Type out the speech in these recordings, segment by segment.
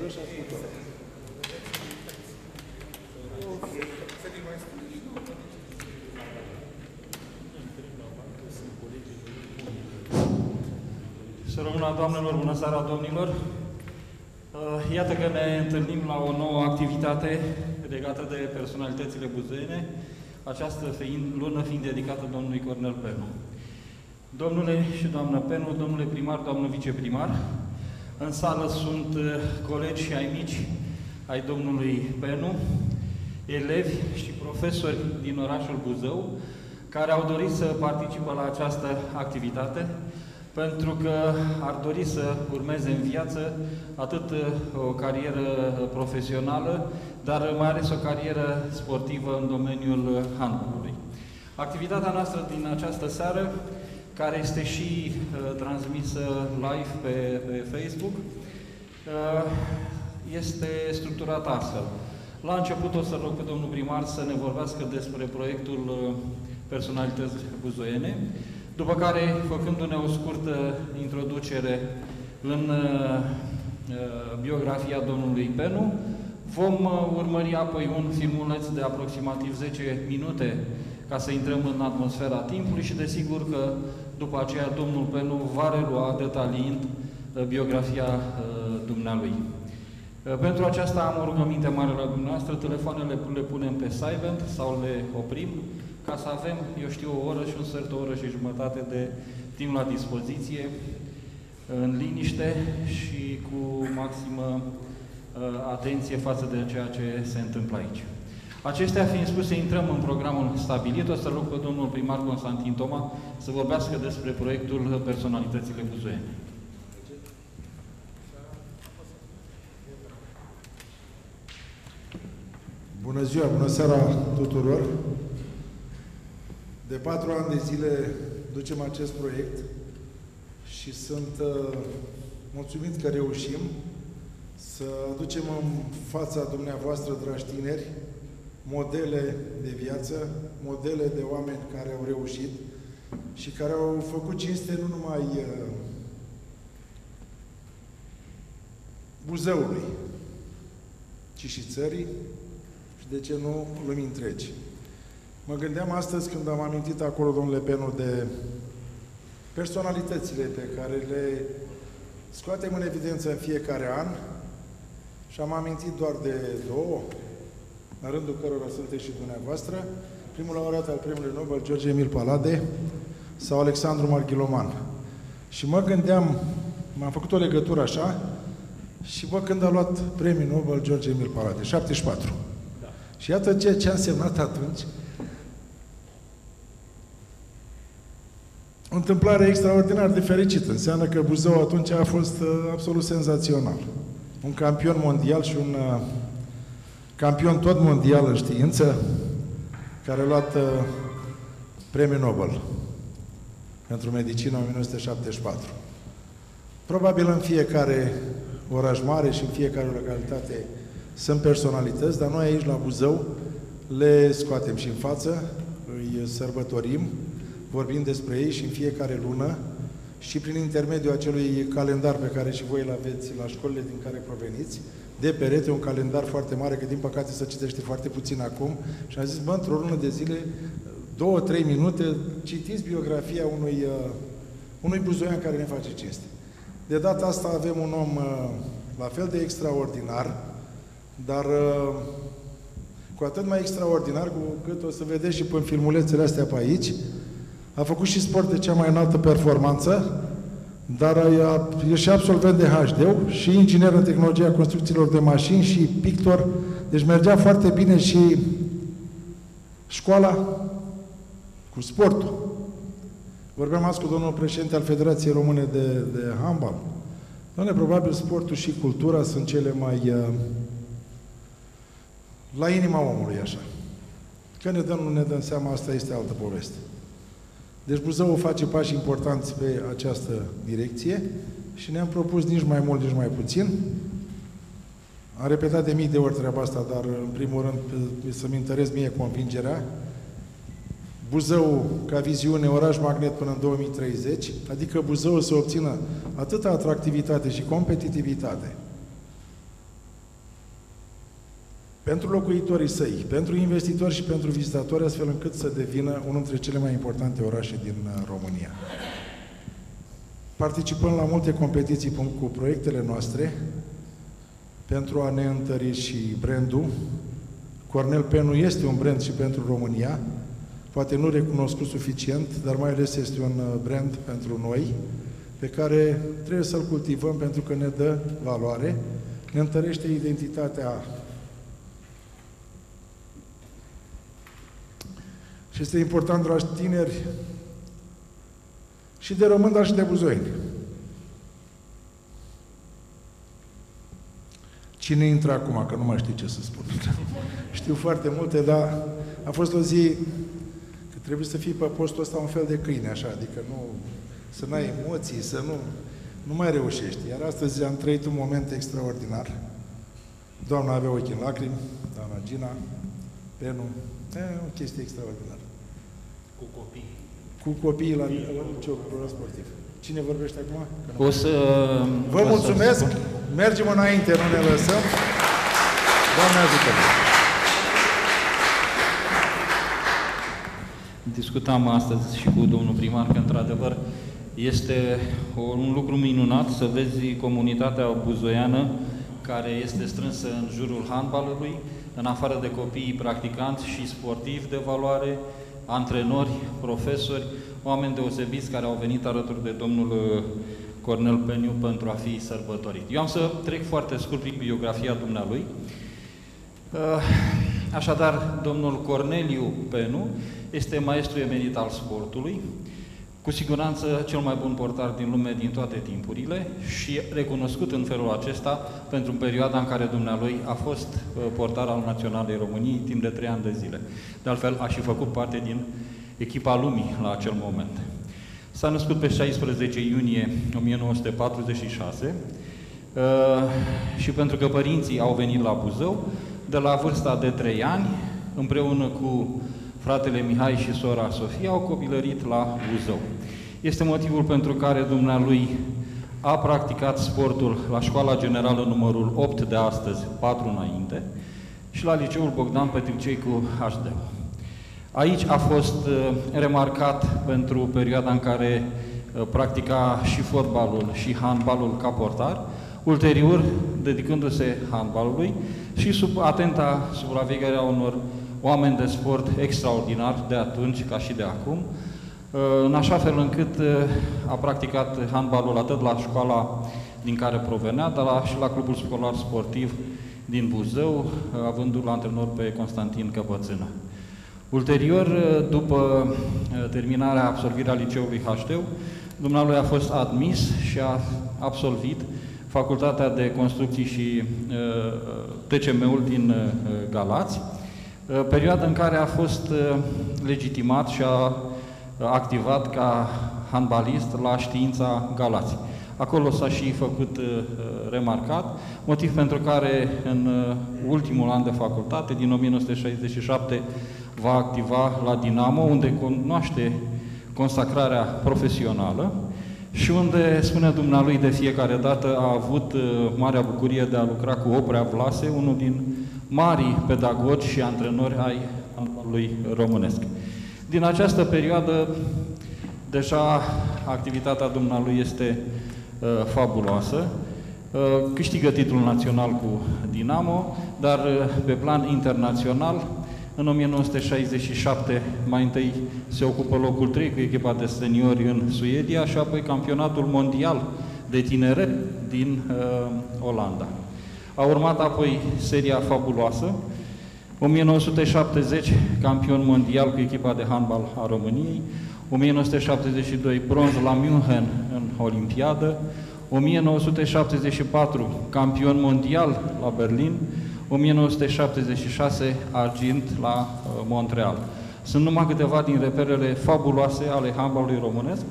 jos și ascultăm. Să rămână, doamnelor, bună seara, domnilor! Uh, iată că ne întâlnim la o nouă activitate legată de personalitățile buzoiene, această fiind, lună fiind dedicată domnului Cornel Penu. Domnule și doamnă Penu, domnule primar, doamnă viceprimar, în sală sunt uh, colegi și ai mici ai domnului Penu, elevi și profesori din orașul Buzău, care au dorit să participe la această activitate, pentru că ar dori să urmeze în viață atât uh, o carieră profesională, dar mai ales o carieră sportivă în domeniul handballului. Activitatea noastră din această seară, care este și uh, transmisă live pe, pe Facebook, uh, este structurată astfel. La început o să rog pe domnul primar să ne vorbească despre proiectul uh, personalități buzoiene, după care, făcându-ne o scurtă introducere în uh, uh, biografia domnului Penu, vom uh, urmări apoi un filmuleț de aproximativ 10 minute ca să intrăm în atmosfera timpului și desigur că după aceea domnul Penu va relua detaliind uh, biografia uh, dumnealui. Uh, pentru aceasta am o rugăminte mare la dumneavoastră, telefoanele le punem pe silent sau le oprim, ca să avem, eu știu, o oră și un sfert, o oră și jumătate de timp la dispoziție, în liniște și cu maximă uh, atenție față de ceea ce se întâmplă aici. Acestea fiind spuse, intrăm în programul stabilit. O să rog pe domnul primar Constantin Toma să vorbească despre proiectul Personalitățile Buzoiene. Bună ziua, bună seara tuturor! De patru ani de zile ducem acest proiect și sunt uh, mulțumit că reușim să aducem în fața dumneavoastră, dragi tineri, modele de viață, modele de oameni care au reușit și care au făcut cinste nu numai uh, Buzăului, ci și țării și, de ce nu, lumii întregi. Mă gândeam astăzi când am amintit acolo, domnule Penu, de personalitățile pe care le scoatem în evidență în fiecare an și am amintit doar de două, în rândul cărora sunteți și dumneavoastră, primul laureat al premiului Nobel, George Emil Palade, sau Alexandru Marghiloman. Și mă gândeam, m-am făcut o legătură așa, și bă, când a luat premiul Nobel George Emil Palade, 74. Da. Și iată ce, ce a însemnat atunci, o întâmplare extraordinar de fericită. Înseamnă că Buzău atunci a fost uh, absolut senzațional. Un campion mondial și un uh, campion tot mondial în știință, care a luat uh, premiul Nobel pentru medicină în 1974. Probabil în fiecare oraș mare și în fiecare localitate sunt personalități, dar noi aici la Buzău le scoatem și în față, îi sărbătorim, vorbim despre ei și în fiecare lună și prin intermediul acelui calendar pe care și voi îl aveți la școlile din care proveniți, de perete, un calendar foarte mare, că din păcate se citește foarte puțin acum, și am zis, bă, într-o lună de zile, două, trei minute, citiți biografia unui, uh, unui buzoian care ne face cinste. De data asta avem un om uh, la fel de extraordinar, dar uh, cu atât mai extraordinar cu cât o să vedeți și pe filmulețele astea pe aici, a făcut și sport de cea mai înaltă performanță, dar e și absolvent de HD și inginer în tehnologia construcțiilor de mașini și pictor. Deci mergea foarte bine și școala cu sportul. Vorbeam azi cu domnul președinte al Federației Române de, de Handbal. Doamne, probabil sportul și cultura sunt cele mai uh, la inima omului, așa. Că ne dăm, nu ne dăm seama, asta este altă poveste. Deci Buzău face pași importanți pe această direcție și ne-am propus nici mai mult, nici mai puțin. Am repetat de mii de ori treaba asta, dar în primul rând să-mi întăresc mie convingerea. Buzău ca viziune, oraș magnet până în 2030, adică Buzău să obțină atâta atractivitate și competitivitate, pentru locuitorii săi, pentru investitori și pentru vizitatori, astfel încât să devină unul dintre cele mai importante orașe din uh, România. Participăm la multe competiții cu proiectele noastre pentru a ne întări și brandul. Cornel Penu este un brand și pentru România, poate nu recunoscut suficient, dar mai ales este un uh, brand pentru noi, pe care trebuie să-l cultivăm pentru că ne dă valoare, ne întărește identitatea Și este important, dragi tineri, și de român, dar și de buzoini. Cine intră acum, că nu mai știu ce să spun. știu foarte multe, dar a fost o zi că trebuie să fii pe postul ăsta un fel de câine, așa, adică nu, să n-ai emoții, să nu, nu mai reușești. Iar astăzi am trăit un moment extraordinar. Doamna avea ochii în lacrimi, doamna Gina, Penu, e, o chestie extraordinară. Cu copii. Cu copiii la, la la sportiv. Cine vorbește acum? O să... Vă o mulțumesc, să mergem înainte, nu ne lăsăm. Doamne ajută! Discutam astăzi și cu domnul primar că, într-adevăr, este un lucru minunat să vezi comunitatea buzoiană care este strânsă în jurul handbalului, în afară de copiii practicanți și sportivi de valoare, antrenori, profesori, oameni deosebiți care au venit alături de domnul uh, Cornel Peniu pentru a fi sărbătorit. Eu am să trec foarte scurt prin biografia dumnealui. Uh, așadar, domnul Corneliu Penu este maestru emerit al sportului, cu siguranță cel mai bun portar din lume din toate timpurile și recunoscut în felul acesta pentru perioada în care dumnealui a fost uh, portar al Naționalei României timp de trei ani de zile. De altfel, a și făcut parte din echipa lumii la acel moment. S-a născut pe 16 iunie 1946 uh, și pentru că părinții au venit la Buzău, de la vârsta de 3 ani, împreună cu fratele Mihai și sora Sofia au copilărit la Buzău. Este motivul pentru care dumnealui a practicat sportul la școala generală numărul 8 de astăzi, 4 înainte, și la liceul Bogdan Petricei cu HD. Aici a fost uh, remarcat pentru perioada în care uh, practica și fotbalul și handbalul ca portar, ulterior dedicându-se handbalului și sub atenta supravegherea unor oameni de sport extraordinar de atunci ca și de acum, uh, în așa fel încât uh, a practicat handbalul atât la școala din care provenea, dar la, și la clubul școlar sportiv din Buzău, uh, avându-l antrenor pe Constantin Căpățână. Ulterior, după terminarea absolvirea liceului Hașteu, dumnealui a fost admis și a absolvit Facultatea de Construcții și TCM-ul din Galați, Uh, perioada în care a fost uh, legitimat și a uh, activat ca handbalist la știința Galați. Acolo s-a și făcut remarcat, motiv pentru care în ultimul an de facultate, din 1967, va activa la Dinamo, unde cunoaște consacrarea profesională și unde, spune dumnealui de fiecare dată, a avut marea bucurie de a lucra cu Oprea Vlase, unul din mari pedagogi și antrenori ai lui românesc. Din această perioadă, deja activitatea dumnealui este uh, fabuloasă. Uh, câștigă titlul național cu Dinamo, dar uh, pe plan internațional, în 1967, mai întâi se ocupă locul 3 cu echipa de seniori în Suedia și apoi campionatul mondial de tineret din uh, Olanda. A urmat apoi seria fabuloasă, 1970 campion mondial cu echipa de handbal a României, 1972 bronz la München în Olimpiadă, 1974 campion mondial la Berlin, 1976 argint la uh, Montreal. Sunt numai câteva din reperele fabuloase ale handbalului românesc,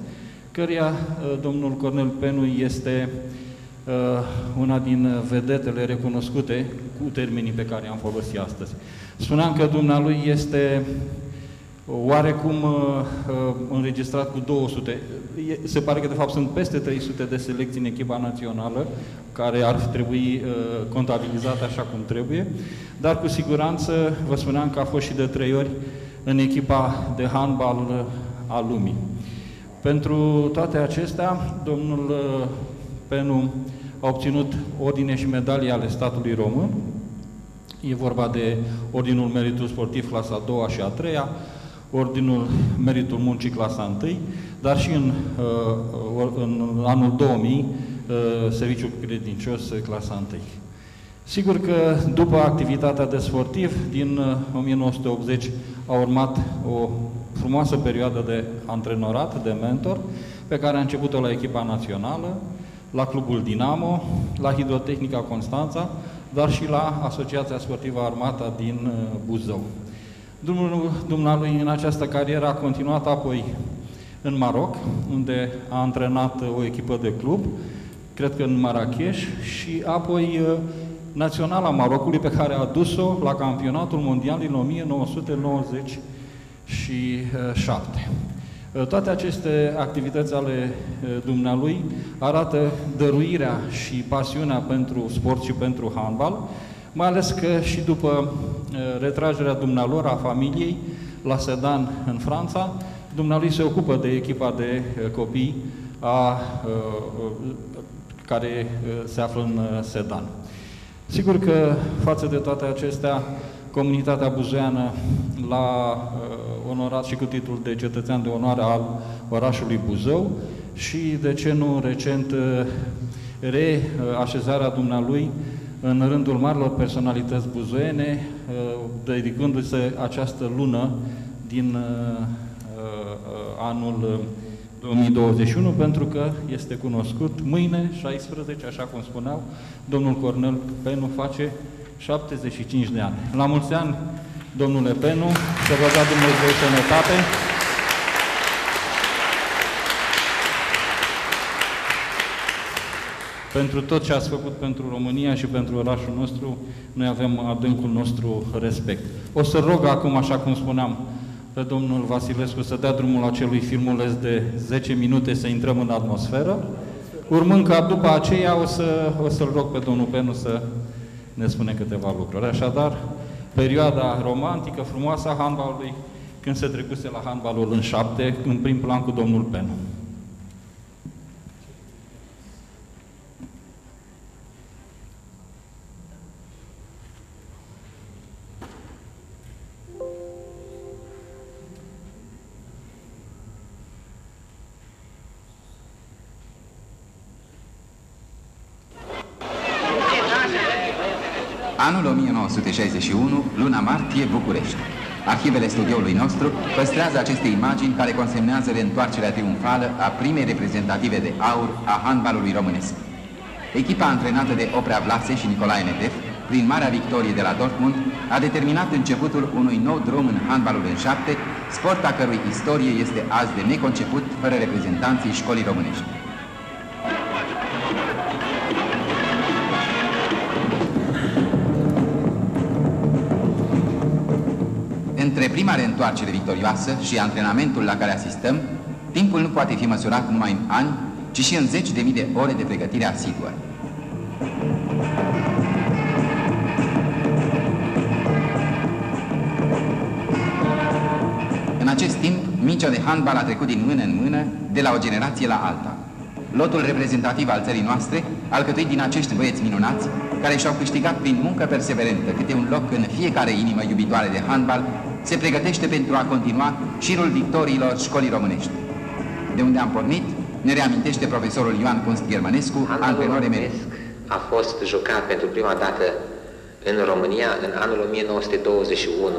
căreia uh, domnul Cornel Penu este uh, Uh, una din vedetele recunoscute cu termenii pe care am folosit astăzi. Spuneam că dumnealui este oarecum uh, uh, înregistrat cu 200. Se pare că de fapt sunt peste 300 de selecții în echipa națională care ar trebui uh, contabilizate așa cum trebuie, dar cu siguranță vă spuneam că a fost și de trei ori în echipa de handbal a lumii. Pentru toate acestea, domnul Penu a obținut ordine și medalii ale statului român. E vorba de Ordinul Meritul Sportiv clasa a doua și a treia, Ordinul Meritul Muncii clasa 1, dar și în, uh, în anul 2000 uh, Serviciul Credincios clasa 1. Sigur că după activitatea de sportiv din 1980 uh, a urmat o frumoasă perioadă de antrenorat, de mentor, pe care a început-o la echipa națională, la Clubul Dinamo, la Hidrotehnica Constanța, dar și la Asociația Sportivă Armata din Buzău. Drumul dumnealui în această carieră a continuat apoi în Maroc, unde a antrenat o echipă de club, cred că în Marrakesh, și apoi uh, Naționala Marocului, pe care a dus-o la campionatul mondial din 1997. Uh, toate aceste activități ale uh, dumnealui arată dăruirea și pasiunea pentru sport și pentru handbal, mai ales că și după uh, retragerea dumnealor a familiei la Sedan în Franța, dumnealui se ocupă de echipa de uh, copii a, uh, care se află în Sedan. Sigur că față de toate acestea, comunitatea buzeană l-a onorat și cu titlul de cetățean de onoare al orașului Buzău și, de ce nu, recent, reașezarea dumnealui în rândul marilor personalități buzoene, uh, dedicându-se această lună din uh, uh, anul 2021, pentru că este cunoscut mâine, 16, așa cum spuneau, domnul Cornel Penu face 75 de ani. La mulți ani, domnule Penu, să vă dea Dumnezeu sănătate, pentru tot ce ați făcut pentru România și pentru orașul nostru, noi avem adâncul nostru respect. O să rog acum, așa cum spuneam, pe domnul Vasilescu să dea drumul acelui filmuleț de 10 minute să intrăm în atmosferă, urmând ca după aceea o, să, o să-l rog pe domnul Penu să ne spune câteva lucruri. Așadar, perioada romantică, frumoasă a handbalului, când se trecuse la handbalul în șapte, în prim plan cu domnul Penu. Luna martie, București. Arhivele studioului nostru păstrează aceste imagini care consemnează reîntoarcerea triumfală a primei reprezentative de aur a handbalului românesc. Echipa antrenată de Oprea Vlase și Nicolae Nedef, prin marea victorie de la Dortmund, a determinat începutul unui nou drum în handbalul în șapte, sport a cărui istorie este azi de neconceput fără reprezentanții școlii românești. Între prima reîntoarcere victorioasă și antrenamentul la care asistăm, timpul nu poate fi măsurat numai în ani, ci și în zeci de mii de ore de pregătire asiduă. În acest timp, mingea de handbal a trecut din mână în mână, de la o generație la alta. Lotul reprezentativ al țării noastre, alcătuit din acești băieți minunați, care și-au câștigat prin muncă perseverentă câte un loc în fiecare inimă iubitoare de handbal, se pregătește pentru a continua șirul victoriilor școlii românești. De unde am pornit, ne reamintește profesorul Ioan Kunst Germanescu, antrenor emerit. A fost jucat pentru prima dată în România în anul 1921.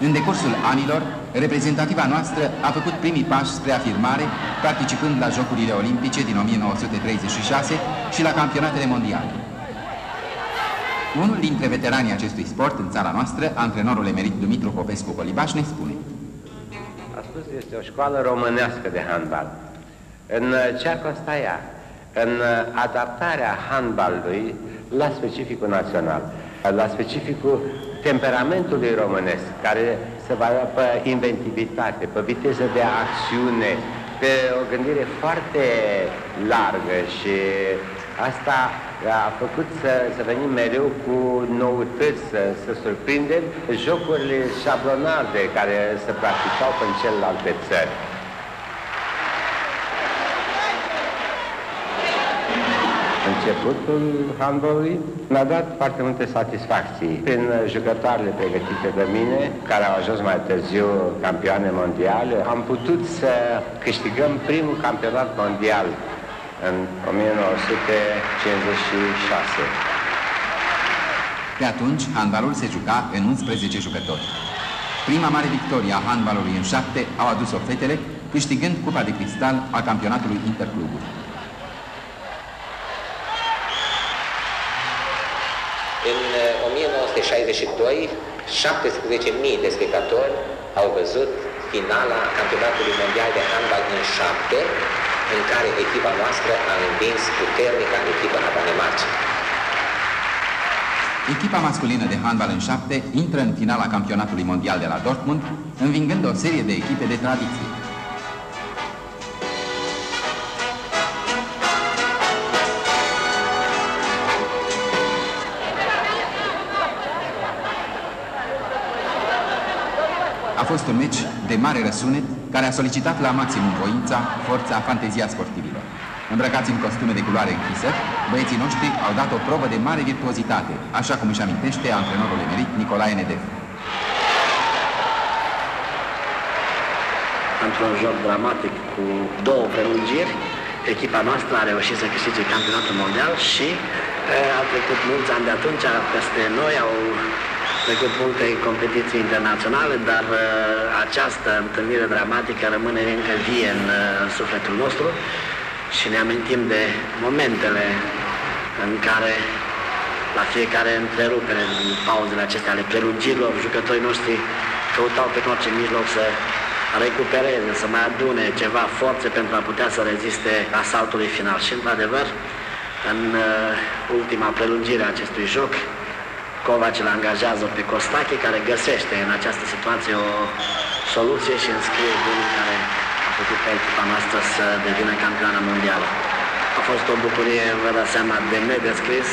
În decursul anilor, reprezentativa noastră a făcut primii pași spre afirmare, participând la Jocurile Olimpice din 1936 și la campionatele mondiale. Unul dintre veteranii acestui sport în țara noastră, antrenorul emerit Dumitru Popescu Colibaș, ne spune. Astăzi este o școală românească de handbal. În ce ar consta ea? În adaptarea handbalului la specificul național, la specificul temperamentului românesc, care se va pe inventivitate, pe viteză de acțiune, pe o gândire foarte largă și asta a făcut să, să venim mereu cu noutăți, să, să surprindem jocurile șablonade care se practicau în celelalte țări. Începutul handbolului mi-a dat foarte multe satisfacții. Prin jucătoarele pregătite de mine, care au ajuns mai târziu campioane mondiale, am putut să câștigăm primul campionat mondial în 1956. Pe atunci, handbalul se juca în 11 jucători. Prima mare victorie a handbalului în șapte au adus-o fetele, câștigând Cupa de Cristal a campionatului Intercluburi. În 1962, 17.000 de spectatori au văzut finala campionatului mondial de handbal în șapte, în care echipa noastră a învins puternica echipă a Danemarcei. Echipa masculină de handbal în șapte intră în finala campionatului mondial de la Dortmund, învingând o serie de echipe de tradiție. Fost un meci de mare răsunet care a solicitat la maximum voința, forța, fantezia sportivilor. Îmbrăcați în costume de culoare închisă, băieții noștri au dat o probă de mare virtuozitate, așa cum își amintește antrenorul emerit Nicolae Nedev. Într-un joc dramatic cu două prelungiri, echipa noastră a reușit să câștige campionatul mondial și a trecut mulți ani de atunci, peste noi au trecut multe competiții internaționale, dar uh, această întâlnire dramatică rămâne încă vie în uh, sufletul nostru și ne amintim de momentele în care la fiecare întrerupere, în pauzele acestea ale prelungirilor, jucătorii noștri căutau pe orice mijloc să recupereze, să mai adune ceva forțe pentru a putea să reziste asaltului final. Și, într-adevăr, în uh, ultima prelungire a acestui joc, Covaci îl angajează pe Costache, care găsește în această situație o soluție și înscrie golul care a făcut ca echipa noastră să devină campioană mondială. A fost o bucurie, vă dați seama, de nedescris,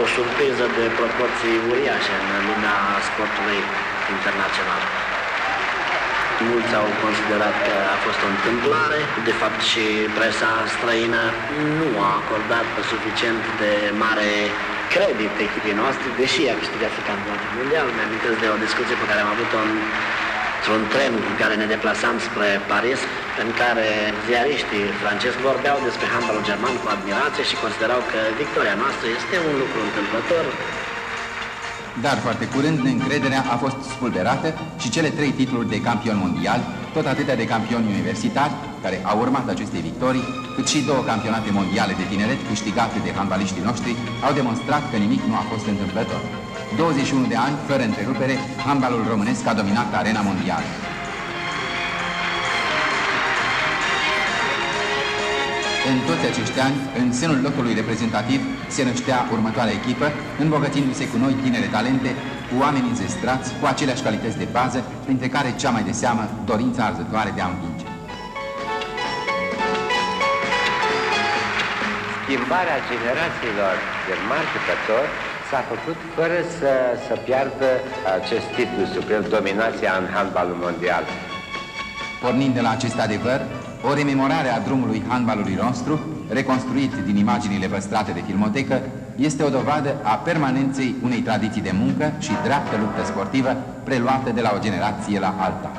o surpriză de proporții uriașe în lumea sportului internațional. Mulți au considerat că a fost o întâmplare, de fapt și presa străină nu a acordat suficient de mare credit echipii noastre, deși a câștigat și campionatul mondial. Mi-amintesc de o discuție pe care am avut-o într-un tren în care ne deplasam spre Paris, în care ziariștii francezi vorbeau despre handbalul german cu admirație și considerau că victoria noastră este un lucru întâmplător, dar foarte curând neîncrederea a fost spulberată și cele trei titluri de campion mondial, tot atâtea de campioni universitari, care au urmat acestei victorii, cât și două campionate mondiale de tineret câștigate de handbaliștii noștri, au demonstrat că nimic nu a fost întâmplător. 21 de ani, fără întrerupere, handbalul românesc a dominat arena mondială. În toți acești ani, în senul locului reprezentativ, se năștea următoarea echipă, îmbogățindu-se cu noi tinere talente, cu oameni înzestrați, cu aceleași calități de bază, printre care cea mai de seamă dorința arzătoare de a învinge. Schimbarea generațiilor de mari jucători s-a făcut fără să, să piardă acest titlu suprem, dominația în handbalul mondial. Pornind de la acest adevăr, o rememorare a drumului handbalului nostru, reconstruit din imaginile păstrate de filmotecă, este o dovadă a permanenței unei tradiții de muncă și dreaptă luptă sportivă preluată de la o generație la alta.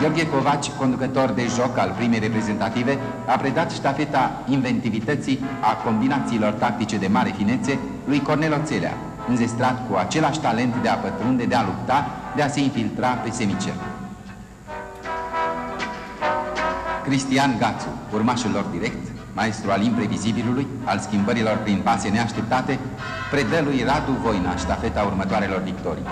Gheorghe Covaci, conducător de joc al primei reprezentative, a predat ștafeta inventivității a combinațiilor tactice de mare finețe lui Cornel Oțelea, înzestrat cu același talent de a pătrunde, de a lupta, de a se infiltra pe semicer. Cristian Gațu, urmașul lor direct, maestru al imprevizibilului, al schimbărilor prin pase neașteptate, predă lui Radu Voina ștafeta următoarelor victorii.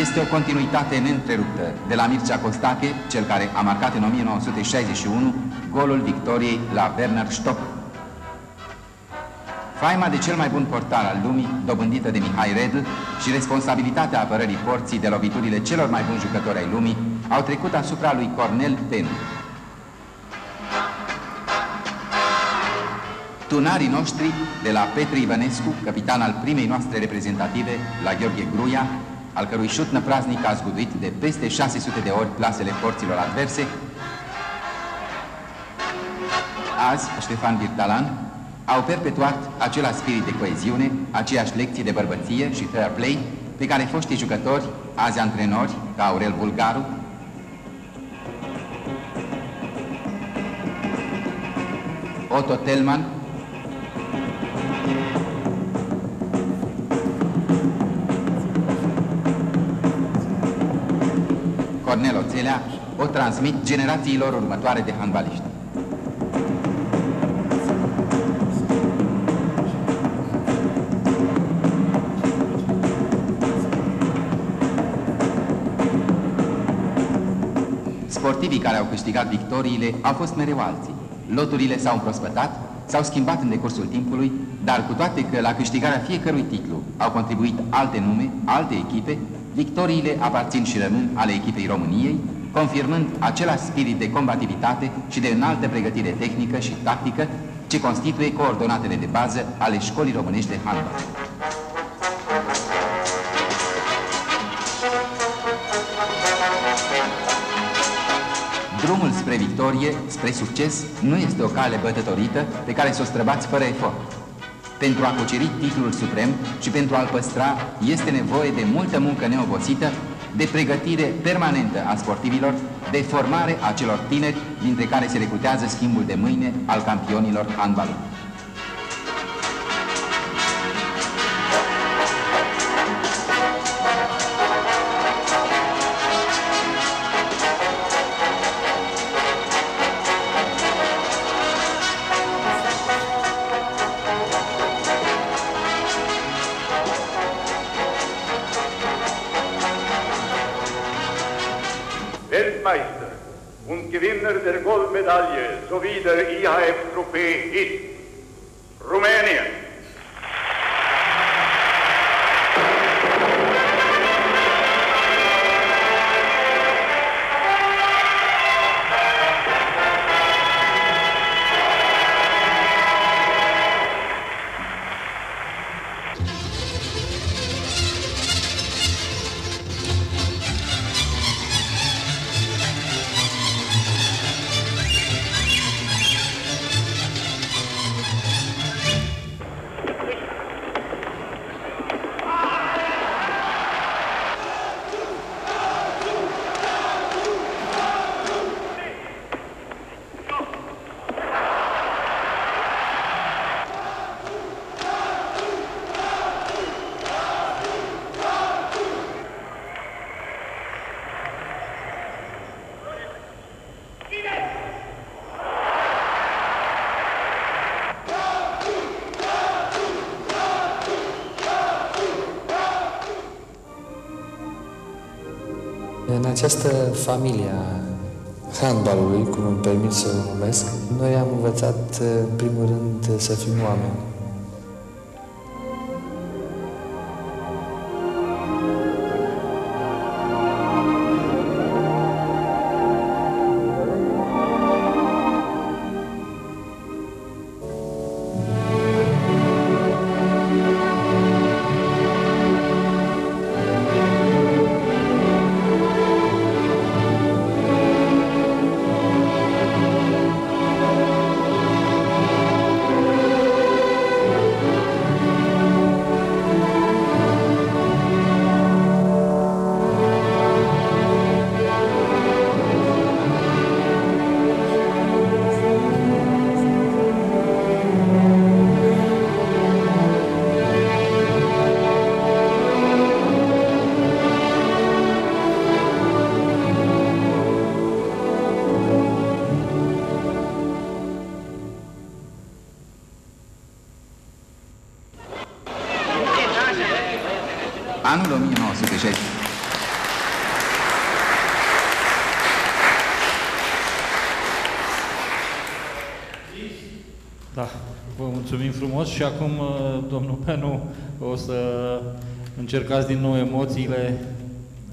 este o continuitate neîntreruptă de la Mircea Costache, cel care a marcat în 1961 golul victoriei la Werner Stock. Faima de cel mai bun portar al lumii, dobândită de Mihai Redl, și responsabilitatea apărării porții de loviturile celor mai buni jucători ai lumii au trecut asupra lui Cornel Tenu. Tunarii noștri, de la Petru Ivănescu, capitan al primei noastre reprezentative, la Gheorghe Gruia, al cărui șut năpraznic a zguduit de peste 600 de ori plasele porților adverse, azi, Ștefan Virtalan, au perpetuat același spirit de coeziune, aceeași lecție de bărbăție și fair play pe care foștii jucători, azi antrenori, ca Aurel Bulgaru, Otto Telman, Cornel Oțelea o transmit generațiilor următoare de handbaliști. Sportivii care au câștigat victoriile au fost mereu alții. Loturile s-au împrospătat, s-au schimbat în decursul timpului, dar cu toate că la câștigarea fiecărui titlu au contribuit alte nume, alte echipe, victoriile aparțin și rămân ale echipei României, confirmând același spirit de combativitate și de înaltă pregătire tehnică și tactică ce constituie coordonatele de bază ale școlii românești de handbal. Drumul spre victorie, spre succes, nu este o cale bătătorită pe care să o străbați fără efort. Pentru a cuceri titlul suprem și pentru a-l păstra, este nevoie de multă muncă neobosită, de pregătire permanentă a sportivilor, de formare a celor tineri, dintre care se recrutează schimbul de mâine al campionilor handbalului. Vinner Gewinner der Goldmedaille sowie der IHF-Trophäe ist această familie a handbalului, cum îmi permit să o numesc, noi am învățat, în primul rând, să fim oameni. anul 1960. Da, vă mulțumim frumos și acum, uh, domnul Penu, o să încercați din nou emoțiile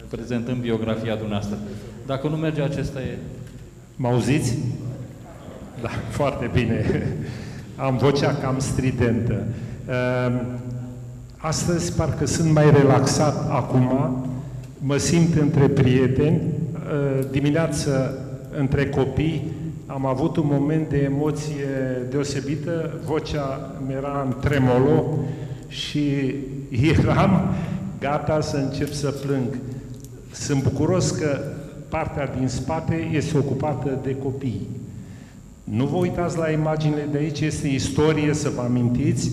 prezentând biografia dumneavoastră. Dacă nu merge, acesta e... Mă auziți? Da, foarte bine. Am vocea cam stridentă. Ehm, Ehm, astăzi parcă sunt mai relaxat acum, mă simt între prieteni, ehm, dimineață între copii, am avut un moment de emoție deosebită, vocea mi era în tremolo și eram gata să încep să plâng. Sunt bucuros că partea din spate este ocupată de copii. Nu vă uitați la imaginile de aici, este istorie, să vă amintiți.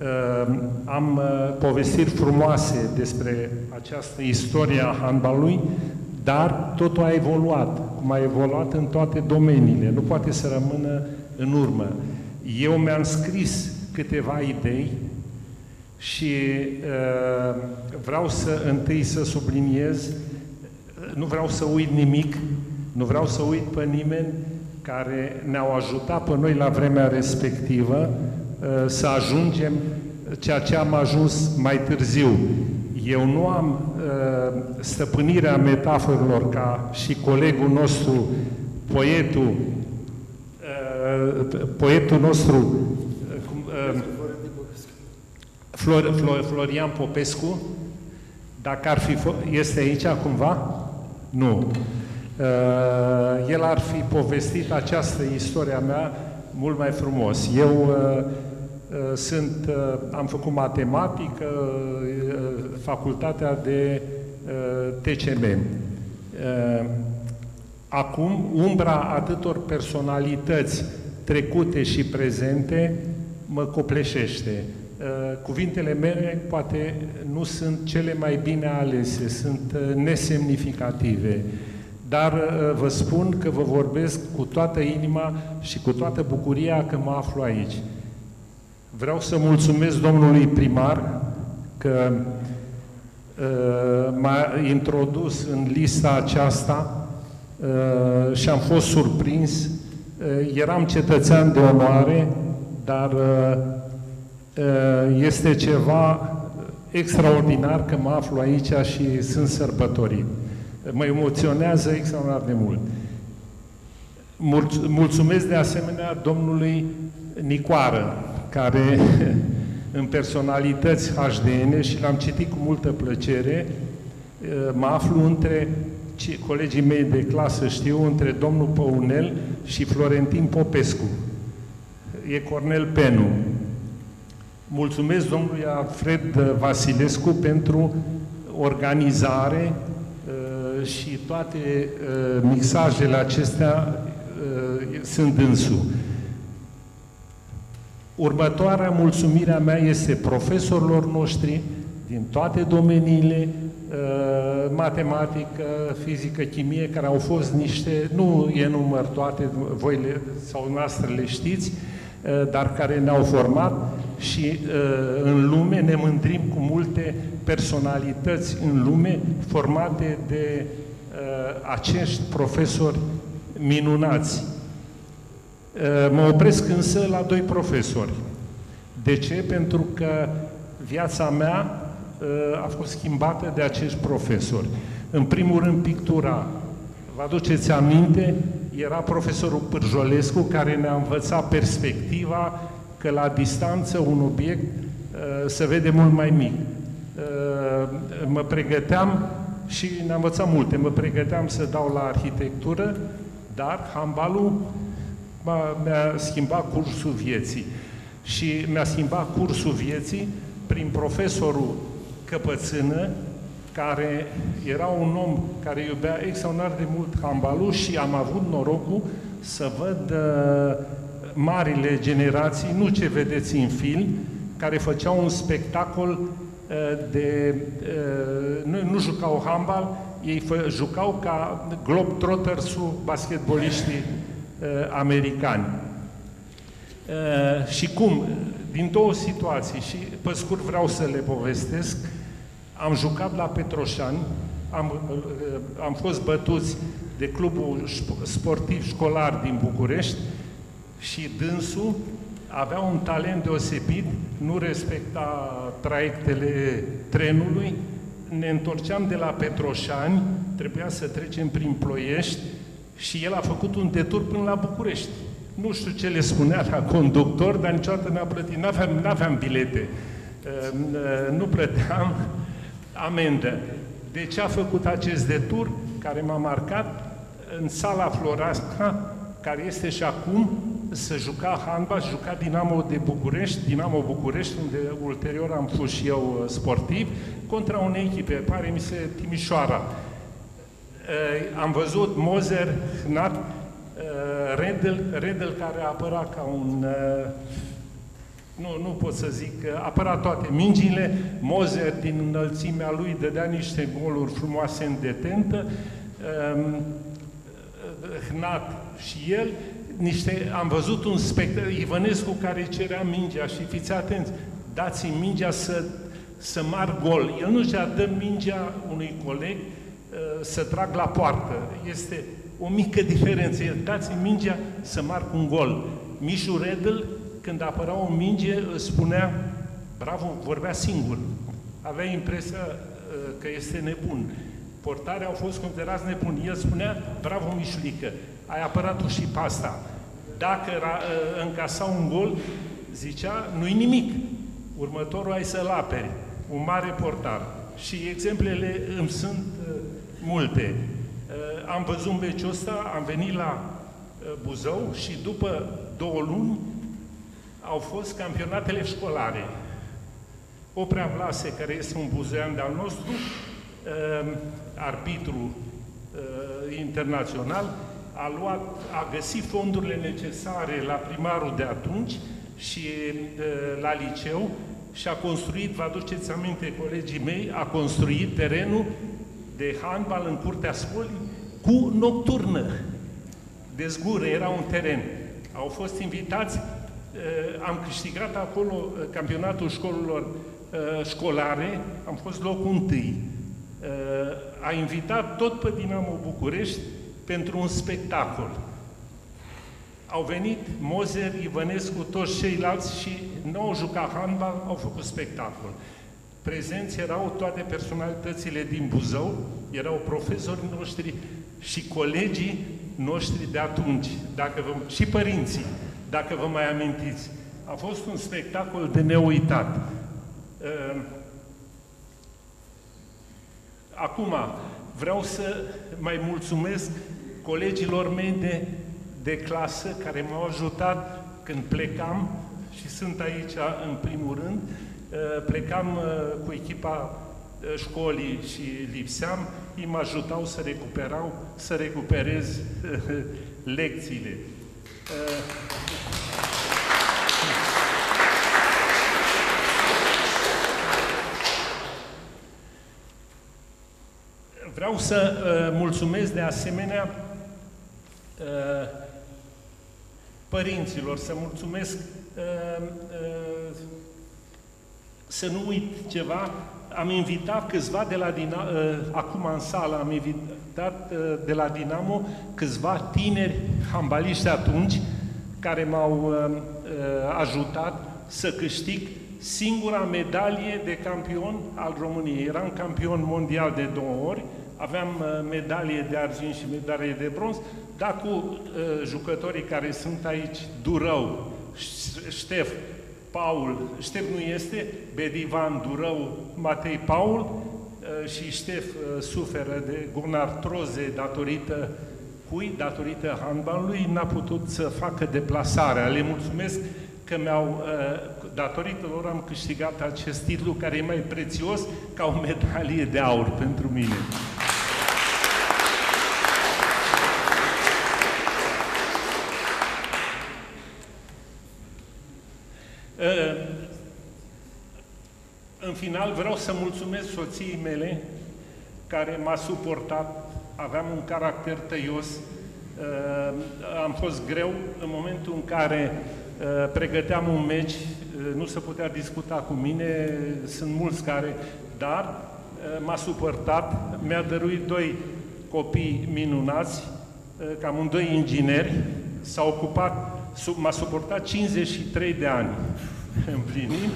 Uh, am uh, povestiri frumoase despre această istorie a handbalului, dar totul a evoluat, cum a evoluat în toate domeniile. Nu poate să rămână în urmă. Eu mi-am scris câteva idei și uh, vreau să întâi să subliniez, nu vreau să uit nimic, nu vreau să uit pe nimeni care ne-au ajutat pe noi la vremea respectivă uh, să ajungem ceea ce am ajuns mai târziu. Eu nu am uh, stăpânirea metaforilor ca și colegul nostru, poetul, uh, poetul nostru, uh, uh, Flor, Flor, Florian Popescu, dacă ar fi este aici cumva? Nu. Uh, el ar fi povestit această istoria mea mult mai frumos. Eu uh, uh, sunt, uh, am făcut matematică, uh, facultatea de uh, TCM. Uh, acum, umbra atâtor personalități trecute și prezente mă copleșește. Uh, cuvintele mele poate nu sunt cele mai bine alese, sunt uh, nesemnificative, dar uh, vă spun că vă vorbesc cu toată inima și cu toată bucuria că mă aflu aici. Vreau să mulțumesc domnului primar că m-a introdus în lista aceasta și am fost surprins. Eram cetățean de onoare, dar Eh, este ceva extraordinar că mă aflu aici și sunt sărbătorit. Mă emoționează extraordinar de mult. Mulțumesc de asemenea domnului Nicoară, care în personalități HDN și l-am citit cu multă plăcere, eh, mă aflu între colegii mei de clasă, știu, între domnul Păunel și Florentin Popescu. E Cornel Penu. Mulțumesc domnului Alfred Vasilescu pentru organizare uh, și toate uh, mixajele acestea uh, sunt dânsul. Următoarea mulțumirea mea este profesorilor noștri din toate domeniile, matematică, fizică, chimie, care au fost niște, nu e număr toate, voi le, sau noastre le știți, dar care ne-au format și uh, în lume ne mândrim cu multe personalități în lume formate de uh, acești profesori minunați. Uh, mă opresc însă la doi profesori. De ce? Pentru că viața mea uh, a fost schimbată de acești profesori. În primul rând, pictura. Vă aduceți aminte? Era profesorul Pârjolescu care ne-a învățat perspectiva că la distanță un obiect uh, se vede mult mai mic. Uh, mă pregăteam și ne-am învățat multe. Mă pregăteam să dau la arhitectură, dar handbalul mi-a schimbat cursul vieții. Și mi-a schimbat cursul vieții prin profesorul Căpățână, care era un om care iubea extraordinar de mult handbalul și am avut norocul să văd uh, marile generații, nu ce vedeți în film, care făceau un spectacol uh, de... Uh, nu, nu jucau handbal, ei fă, jucau ca globetrotters-ul basketboliștii uh, americani. Uh, și cum? Din două situații. Și pe scurt vreau să le povestesc. Am jucat la Petroșani, am, uh, am fost bătuți de clubul sportiv școlar din București. Și dânsul avea un talent deosebit, nu respecta traiectele trenului, ne întorceam de la Petroșani, trebuia să trecem prin Ploiești și el a făcut un detur până la București. Nu știu ce le spunea la conductor, dar niciodată n-a plătit, n-aveam, n-aveam bilete, ehm, nu plăteam amendă. De ce a făcut acest detur care m-a marcat? În sala Florasca, care este și acum, să juca handbal, juca Dinamo de București, Dinamo București, unde ulterior am fost și eu uh, sportiv, contra unei echipe, pare mi se Timișoara. Uh, am văzut Mozer, Hnat, uh, Redel, Redel care apăra ca un nu, nu pot să zic, apăra toate mingile, Mozer din înălțimea lui dădea niște goluri frumoase în detentă, um, Hnat și el, niște, am văzut un spectacol, Ivănescu care cerea mingea și fiți atenți, dați-mi mingea să, să mar gol. El nu și-a dă mingea unui coleg uh, să trag la poartă. Este o mică diferență. El dați-mi mingea să marc un gol. Mișu Redel, când apăra o minge, spunea, bravo, vorbea singur. Avea impresia uh, că este nebun. Portarea au fost considerați nebuni. El spunea, bravo Mișulică, ai apărat tu și pasta. Dacă era, uh, încasa un gol, zicea, nu-i nimic. Următorul ai să-l aperi. Un mare portar. Și exemplele îmi sunt uh, multe. Uh, am văzut meciul ăsta, am venit la uh, Buzău și după două luni au fost campionatele școlare. Oprea Vlase, care este un buzean de-al nostru, uh, arbitru uh, internațional, a, luat, a găsit fondurile necesare la primarul de atunci și uh, la liceu și a construit, vă aduceți aminte, colegii mei, a construit terenul de handbal în curtea școlii cu nocturnă. De zgură, era un teren. Au fost invitați, am câștigat acolo campionatul școlilor școlare, am fost locul întâi. A invitat tot pe Dinamo București pentru un spectacol. Au venit Mozer, Ivănescu, toți ceilalți și nu au jucat handbal, au făcut spectacol. Prezenți erau toate personalitățile din Buzău, erau profesorii noștri și colegii noștri de atunci, dacă vă, și părinții, dacă vă mai amintiți. A fost un spectacol de neuitat. Ehm, acum, vreau să mai mulțumesc colegilor mei de, de clasă care m-au ajutat când plecam și sunt aici în primul rând, uh, plecam uh, cu echipa uh, școlii și lipseam, ei mă ajutau să recuperau, să recuperez lecțiile. Vreau să uh, mulțumesc de asemenea Uh, părinților, să mulțumesc, uh, uh, să nu uit ceva, am invitat câțiva de la Dinamo, acum în sală am invitat de la Dinamo câțiva tineri hambaliști atunci care m-au ajutat să câștig singura medalie de campion al României. Eram campion mondial de două ori, aveam medalie de argint și medalie de bronz, dar cu uh, jucătorii care sunt aici, Durău, Ștef, Paul, Ștef nu este, Bedivan, Durău, Matei, Paul uh, și Ștef uh, suferă de gonartroze datorită cui, datorită handbalului, n-a putut să facă deplasarea. Le mulțumesc că mi-au, uh, datorită lor am câștigat acest titlu care e mai prețios ca o medalie de aur pentru mine. În final vreau să mulțumesc soției mele care m-a suportat, aveam un caracter tăios, uh, am fost greu în momentul în care uh, pregăteam un meci, uh, nu se putea discuta cu mine, sunt mulți care, dar m-a suportat, mi-a dăruit doi copii minunați, ca amândoi ingineri, s-a ocupat m-a suportat 53 de ani. Împlinim.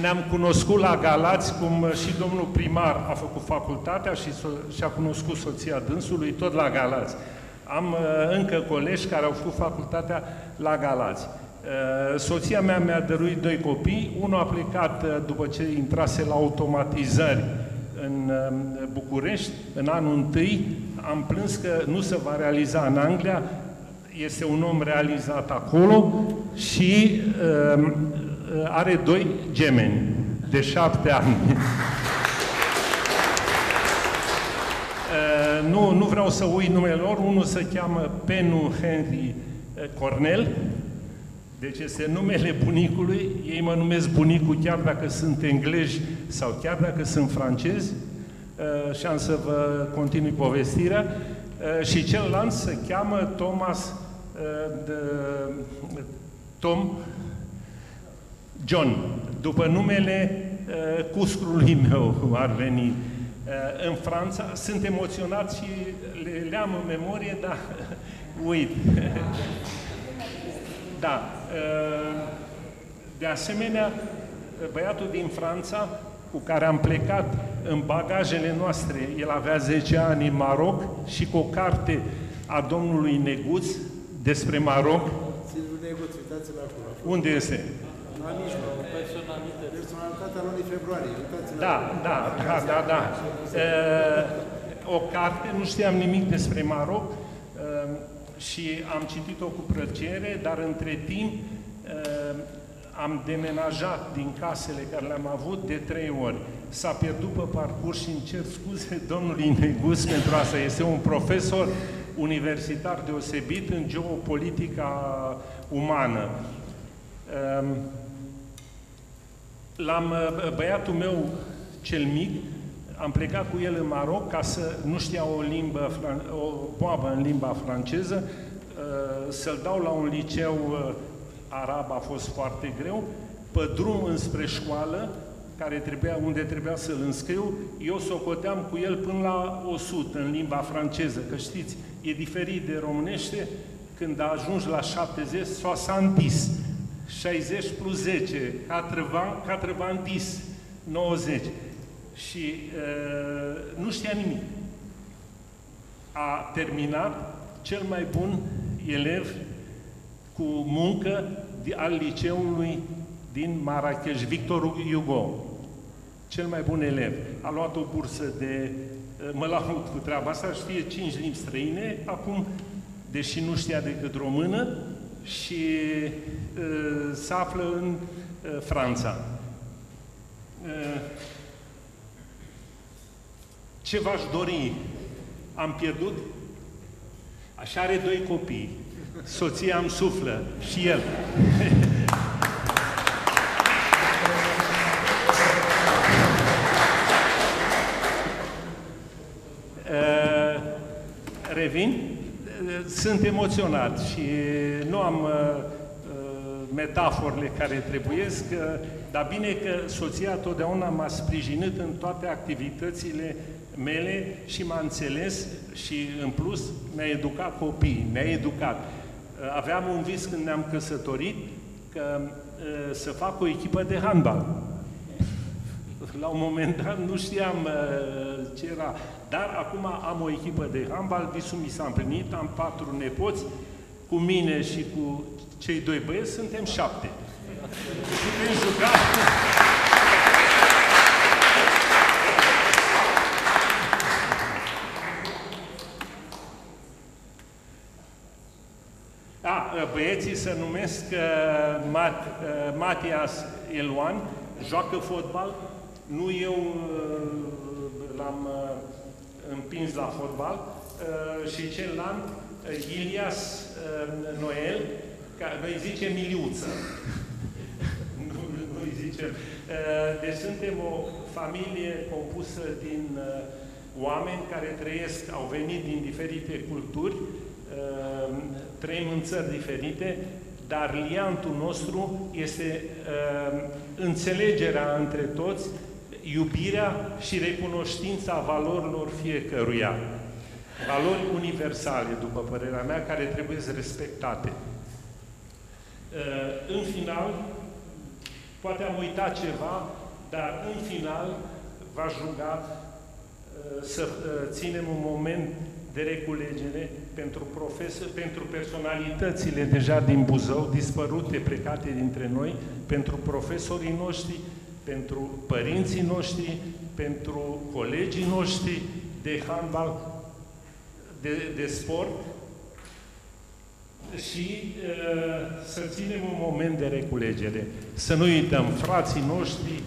Ne-am cunoscut la Galați, cum și domnul primar a făcut facultatea și și-a cunoscut soția dânsului, tot la Galați. Am uh, încă colegi care au făcut facultatea la Galați. Uh, soția mea mi-a dăruit doi copii, unul a plecat uh, după ce intrase la automatizări în București, în anul întâi, am plâns că nu se va realiza în Anglia, este un om realizat acolo și uh, are doi gemeni de șapte ani. uh, nu, nu vreau să uit numele lor, unul se cheamă Penu Henry Cornel, deci este numele bunicului, ei mă numesc bunicul chiar dacă sunt englezi sau chiar dacă sunt francezi, uh, și am să vă continui povestirea, uh, și celălalt se cheamă Thomas uh, de, Tom John, după numele cuscrului meu ar veni în Franța. Sunt emoționat și le, le am în memorie, dar uit. Da. De asemenea, băiatul din Franța, cu care am plecat în bagajele noastre, el avea 10 ani în Maroc și cu o carte a domnului Neguț despre Maroc. Silviu Neguț, uitați-l acolo. Unde este? La mijloc. Personalitatea lunii februarie. Uitați-l Da, da, da, da, da. O carte, nu știam nimic despre Maroc, și am citit-o cu plăcere, dar între timp uh, am demenajat din casele care le-am avut de trei ori. S-a pierdut pe parcurs și încerc scuze domnului Negus pentru asta. Este un profesor universitar deosebit în geopolitica umană. Um, l-am, uh, băiatul meu cel mic, am plecat cu el în Maroc ca să nu știa o limbă, o boabă în limba franceză, uh, să-l dau la un liceu uh, arab a fost foarte greu, pe drum înspre școală, care trebuia, unde trebuia să-l înscriu, eu socoteam cu el până la 100 în limba franceză, că știți, e diferit de românește, când ajungi la 70, 70, 60 plus 10, 80, 90 și uh, nu știa nimic. A terminat cel mai bun elev cu muncă al liceului din Marrakech, Victor Hugo. Cel mai bun elev. A luat o bursă de... Mă laud cu treaba asta, știe cinci limbi străine, acum, deși nu știa decât română, și uh, se află în uh, Franța. Uh, ce v-aș dori? Am pierdut? Așa are doi copii. Soția îmi suflă și el. Uh, revin? Sunt emoționat și nu am uh, uh, metaforele care trebuiesc, dar bine că soția totdeauna m-a sprijinit în toate activitățile mele și m-a înțeles și în plus mi-a educat copiii, mi-a educat. Aveam un vis când ne-am căsătorit că să fac o echipă de handbal. La un moment dat nu știam ce era, dar acum am o echipă de handbal, visul mi s-a împlinit, am patru nepoți, cu mine și cu cei doi băieți suntem șapte. Și putem juca băieții se numesc uh, Mat, uh, Matias Eluan, joacă fotbal. Nu eu uh, l-am uh, împins la fotbal. Uh, și celălalt, uh, Ilias uh, Noel, care noi zicem Miliuță. nu, nu îi zicem. Uh, deci suntem o familie compusă din uh, oameni care trăiesc, au venit din diferite culturi, Ehm, trăim în țări diferite, dar liantul nostru este uh, înțelegerea între toți, iubirea și recunoștința valorilor fiecăruia. Valori universale, după părerea mea, care trebuie respectate. Uh, în final, poate am uitat ceva, dar în final v-aș ruga uh, să uh, ținem un moment de reculegere pentru, profesor, pentru personalitățile deja din Buzău, dispărute, plecate dintre noi, pentru profesorii noștri, pentru părinții noștri, pentru colegii noștri de handbal, de, de sport și uh, să ținem un moment de reculegere. Să nu uităm frații noștri,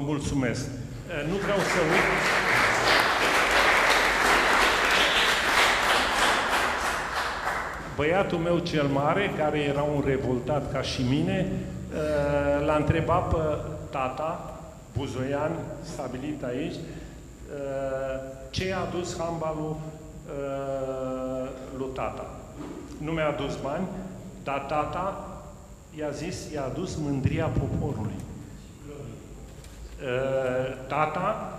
Vă mulțumesc. Nu vreau să uit... Băiatul meu cel mare, care era un revoltat ca și mine, l-a întrebat pe tata, buzoian, stabilit aici, ce a adus handbalul lui tata. Nu mi-a adus bani, dar tata i-a zis, i-a adus mândria poporului. Uh, tata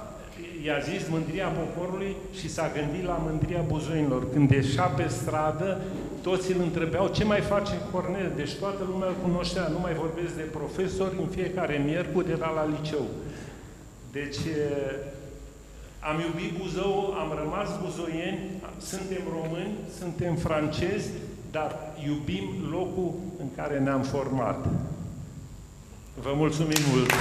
i-a zis mândria poporului și s-a gândit la mândria buzoinilor. Când ieșea pe stradă, toți îl întrebeau ce mai face Cornel. Deci toată lumea îl cunoștea, nu mai vorbesc de profesori, în fiecare miercuri era la liceu. Deci uh, am iubit Buzău, am rămas buzoieni, suntem români, suntem francezi, dar iubim locul în care ne-am format. Vă mulțumim mult!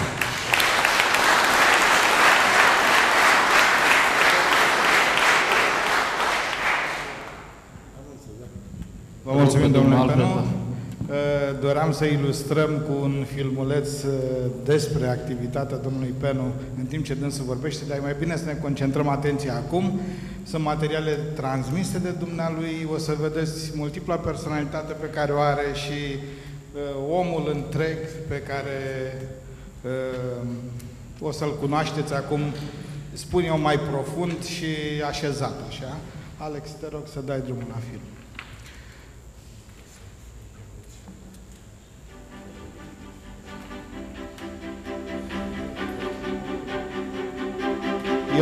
Mulțumim, domnule Penu. Doream să ilustrăm cu un filmuleț uh, despre activitatea domnului Penu în timp ce dânsul vorbește, dar e mai bine să ne concentrăm atenția acum. Sunt materiale transmise de dumnealui, o să vedeți multipla personalitate pe care o are și uh, omul întreg pe care uh, o să-l cunoașteți acum, spun eu mai profund și așezat, așa. Alex, te rog să dai drumul la film.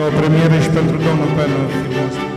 O premieră și pentru domnul Penu filmul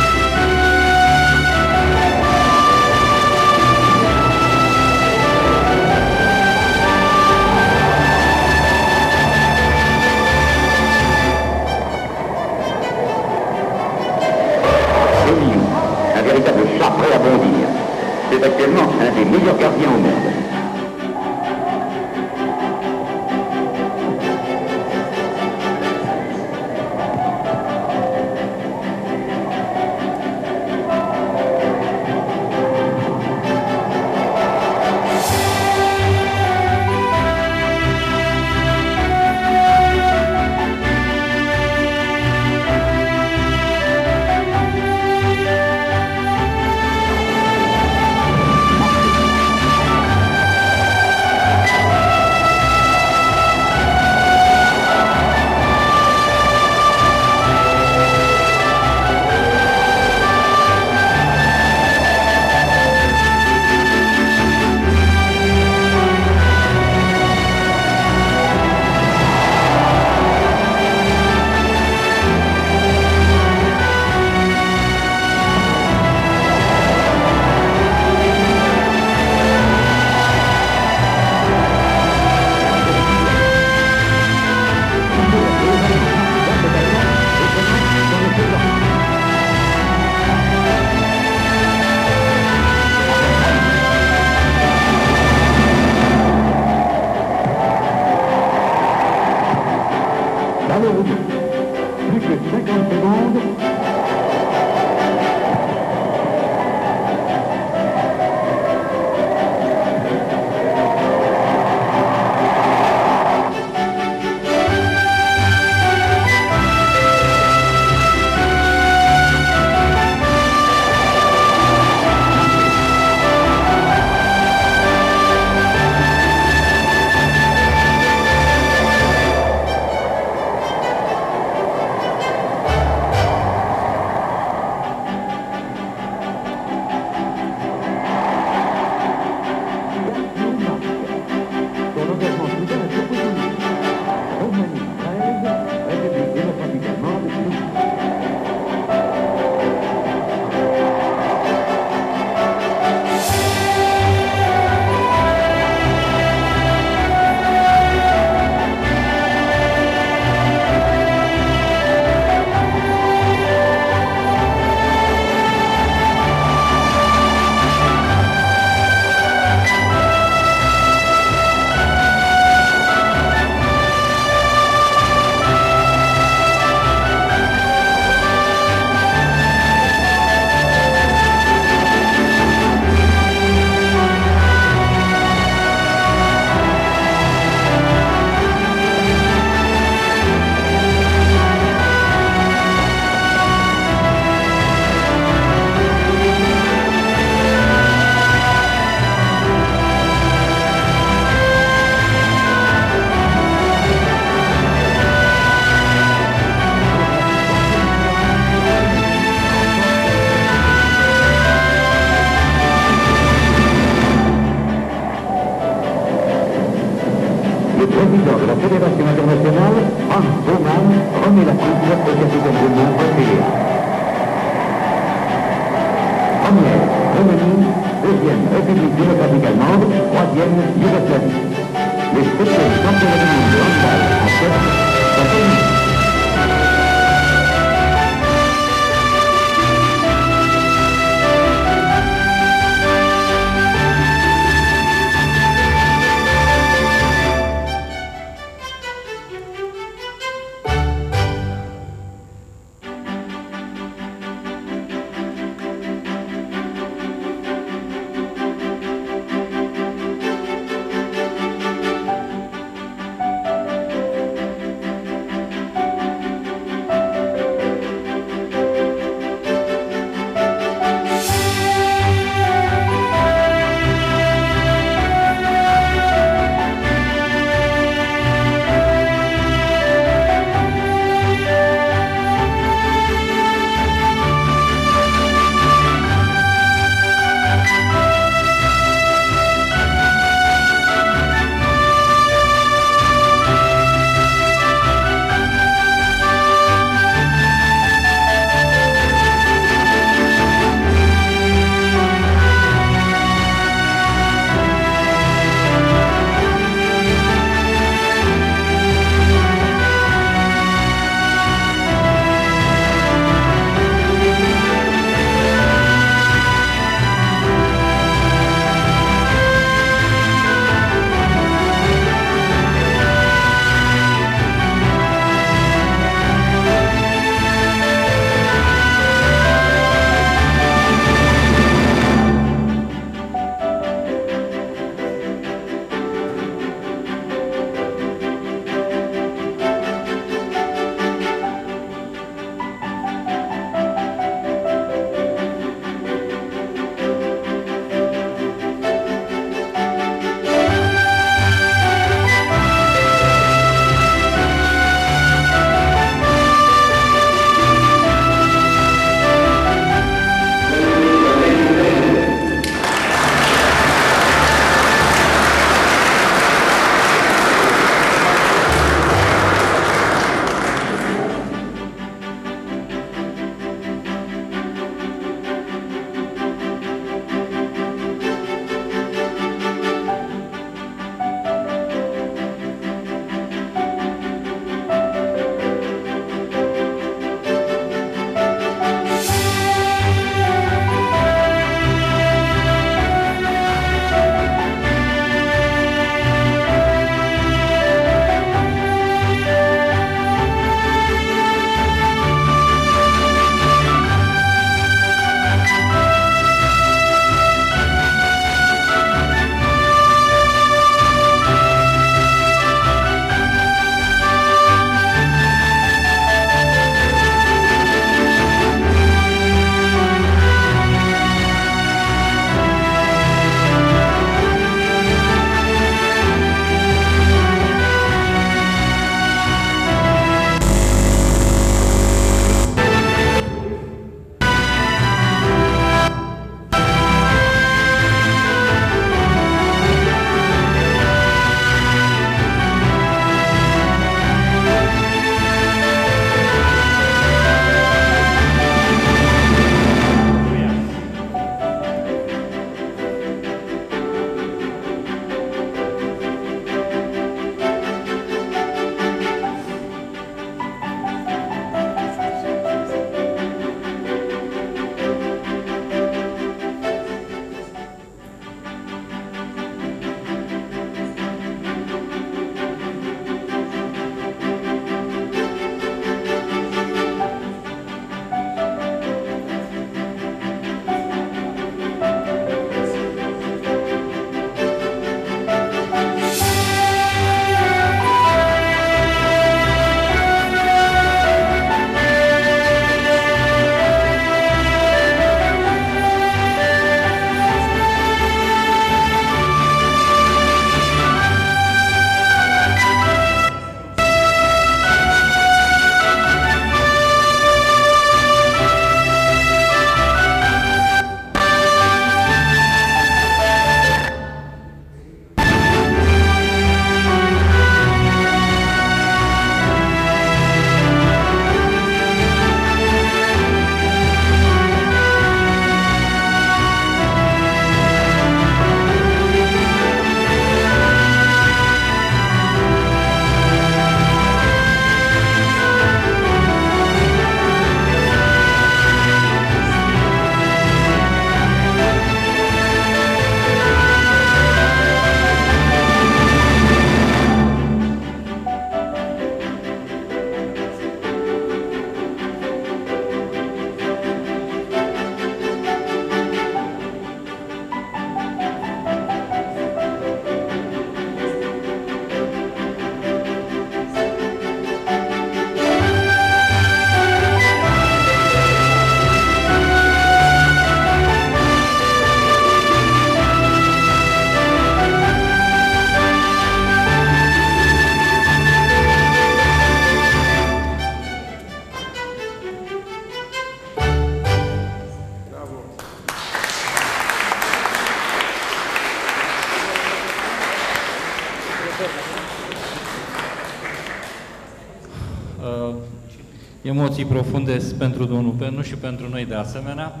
emoții profunde pentru domnul Penu și pentru noi de asemenea.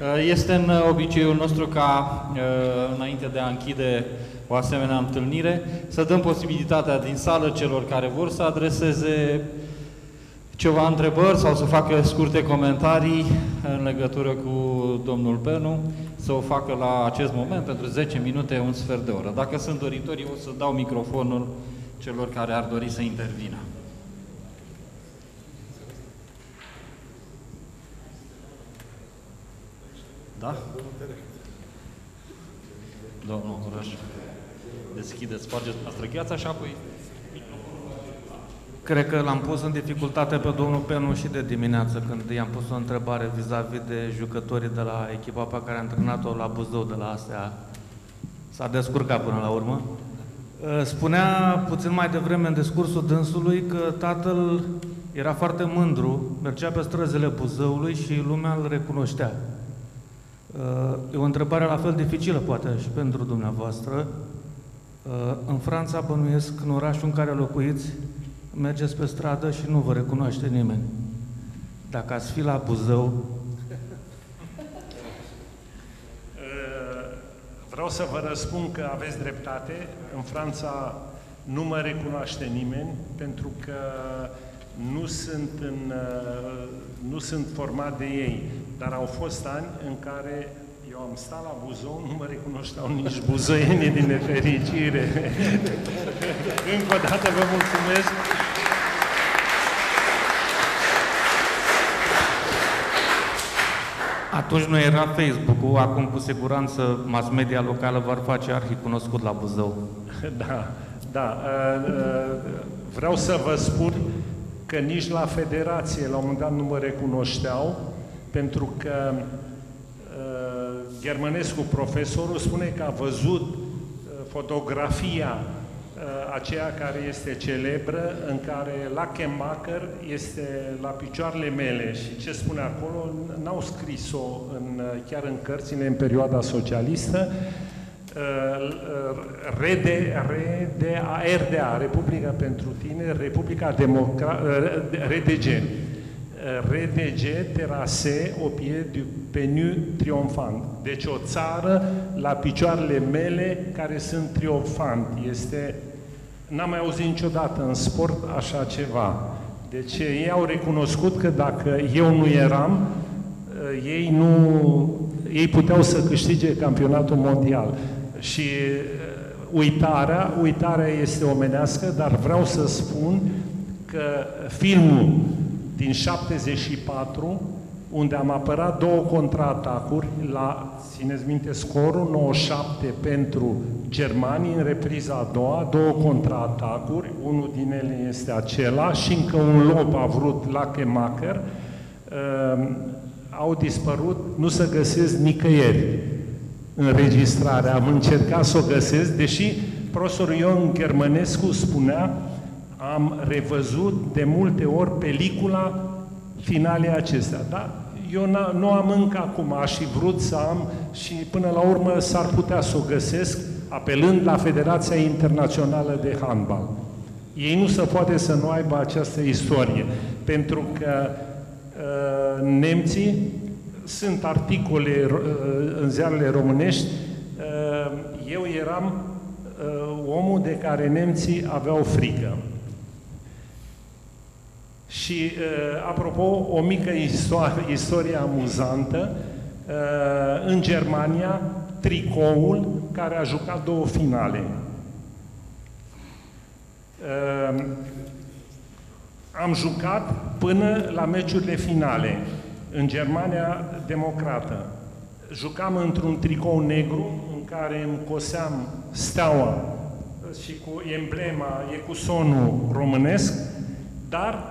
Uh, este în obiceiul nostru ca, uh, înainte de a închide o asemenea întâlnire, să dăm posibilitatea din sală celor care vor să adreseze ceva întrebări sau să facă scurte comentarii în legătură cu domnul Penu, să o facă la acest moment, pentru 10 minute, un sfert de oră. Dacă sunt doritori, o să dau microfonul celor care ar dori să intervină. Da? Domnul Oraș, deschideți, spargeți noastră gheața și apoi Cred că l-am pus în dificultate pe domnul Penu și de dimineață când i-am pus o întrebare vis-a-vis -vis de jucătorii de la echipa pe care a antrenat-o la Buzău de la ASEA. S-a descurcat până la urmă. Ă, spunea puțin mai devreme în discursul dânsului că tatăl era foarte mândru, mergea pe străzile Buzăului și lumea îl recunoștea. Ă, e o întrebare la fel dificilă, poate, și pentru dumneavoastră. Ă, în Franța, bănuiesc, în orașul în care locuiți, mergeți pe stradă și nu vă recunoaște nimeni. Dacă ați fi la Buzău... Vreau să vă răspund că aveți dreptate. În Franța nu mă recunoaște nimeni pentru că nu sunt, în, nu sunt format de ei, dar au fost ani în care eu am stat la Buzău, nu mă recunoșteau nici buzăienii din nefericire. Încă o dată vă mulțumesc. Atunci nu era Facebook-ul, acum cu siguranță mass media locală v-ar face arhi cunoscut la Buzău. Da, da. Uh, uh, vreau să vă spun că nici la federație la un moment dat nu mă recunoșteau, pentru că uh, Germănescu, profesorul, spune că a văzut fotografia aceea care este celebră, în care Lachemacher este la picioarele mele. Și ce spune acolo, n-au scris-o în, chiar în cărțile în perioada socialistă, RDA, RDA, Republica pentru Tine, Republica Democra RDG. RDG terase au pied du penu triomfant. Deci o țară la picioarele mele care sunt triomfant. Este N-am mai auzit niciodată în sport așa ceva. Deci ei au recunoscut că dacă eu nu eram, eh, ei, nu, ei puteau să câștige campionatul mondial. Și eh, uitarea, uitarea este omenească, dar vreau să spun că filmul din 74 unde am apărat două contraatacuri la, țineți minte, scorul 97 pentru germanii în repriza a doua, două contraatacuri, unul din ele este acela și încă un lob a vrut la Chemacher, uh, au dispărut, nu se găsesc nicăieri înregistrarea. Am încercat să o găsesc, deși profesorul Ion Germănescu spunea am revăzut de multe ori pelicula finale acestea. Da? Eu nu am încă acum, aș fi vrut să am și până la urmă s-ar putea să o găsesc apelând la Federația Internațională de Handbal. Ei nu se poate să nu aibă această istorie, pentru că uh, nemții sunt articole uh, în ziarele românești, uh, eu eram uh, omul de care nemții aveau frică. Și, uh, apropo, o mică istorie, istorie amuzantă. Uh, în Germania, tricoul care a jucat două finale. Uh, am jucat până la meciurile finale în Germania democrată. Jucam într-un tricou negru în care îmi coseam steaua și cu emblema, e cu sonul românesc, dar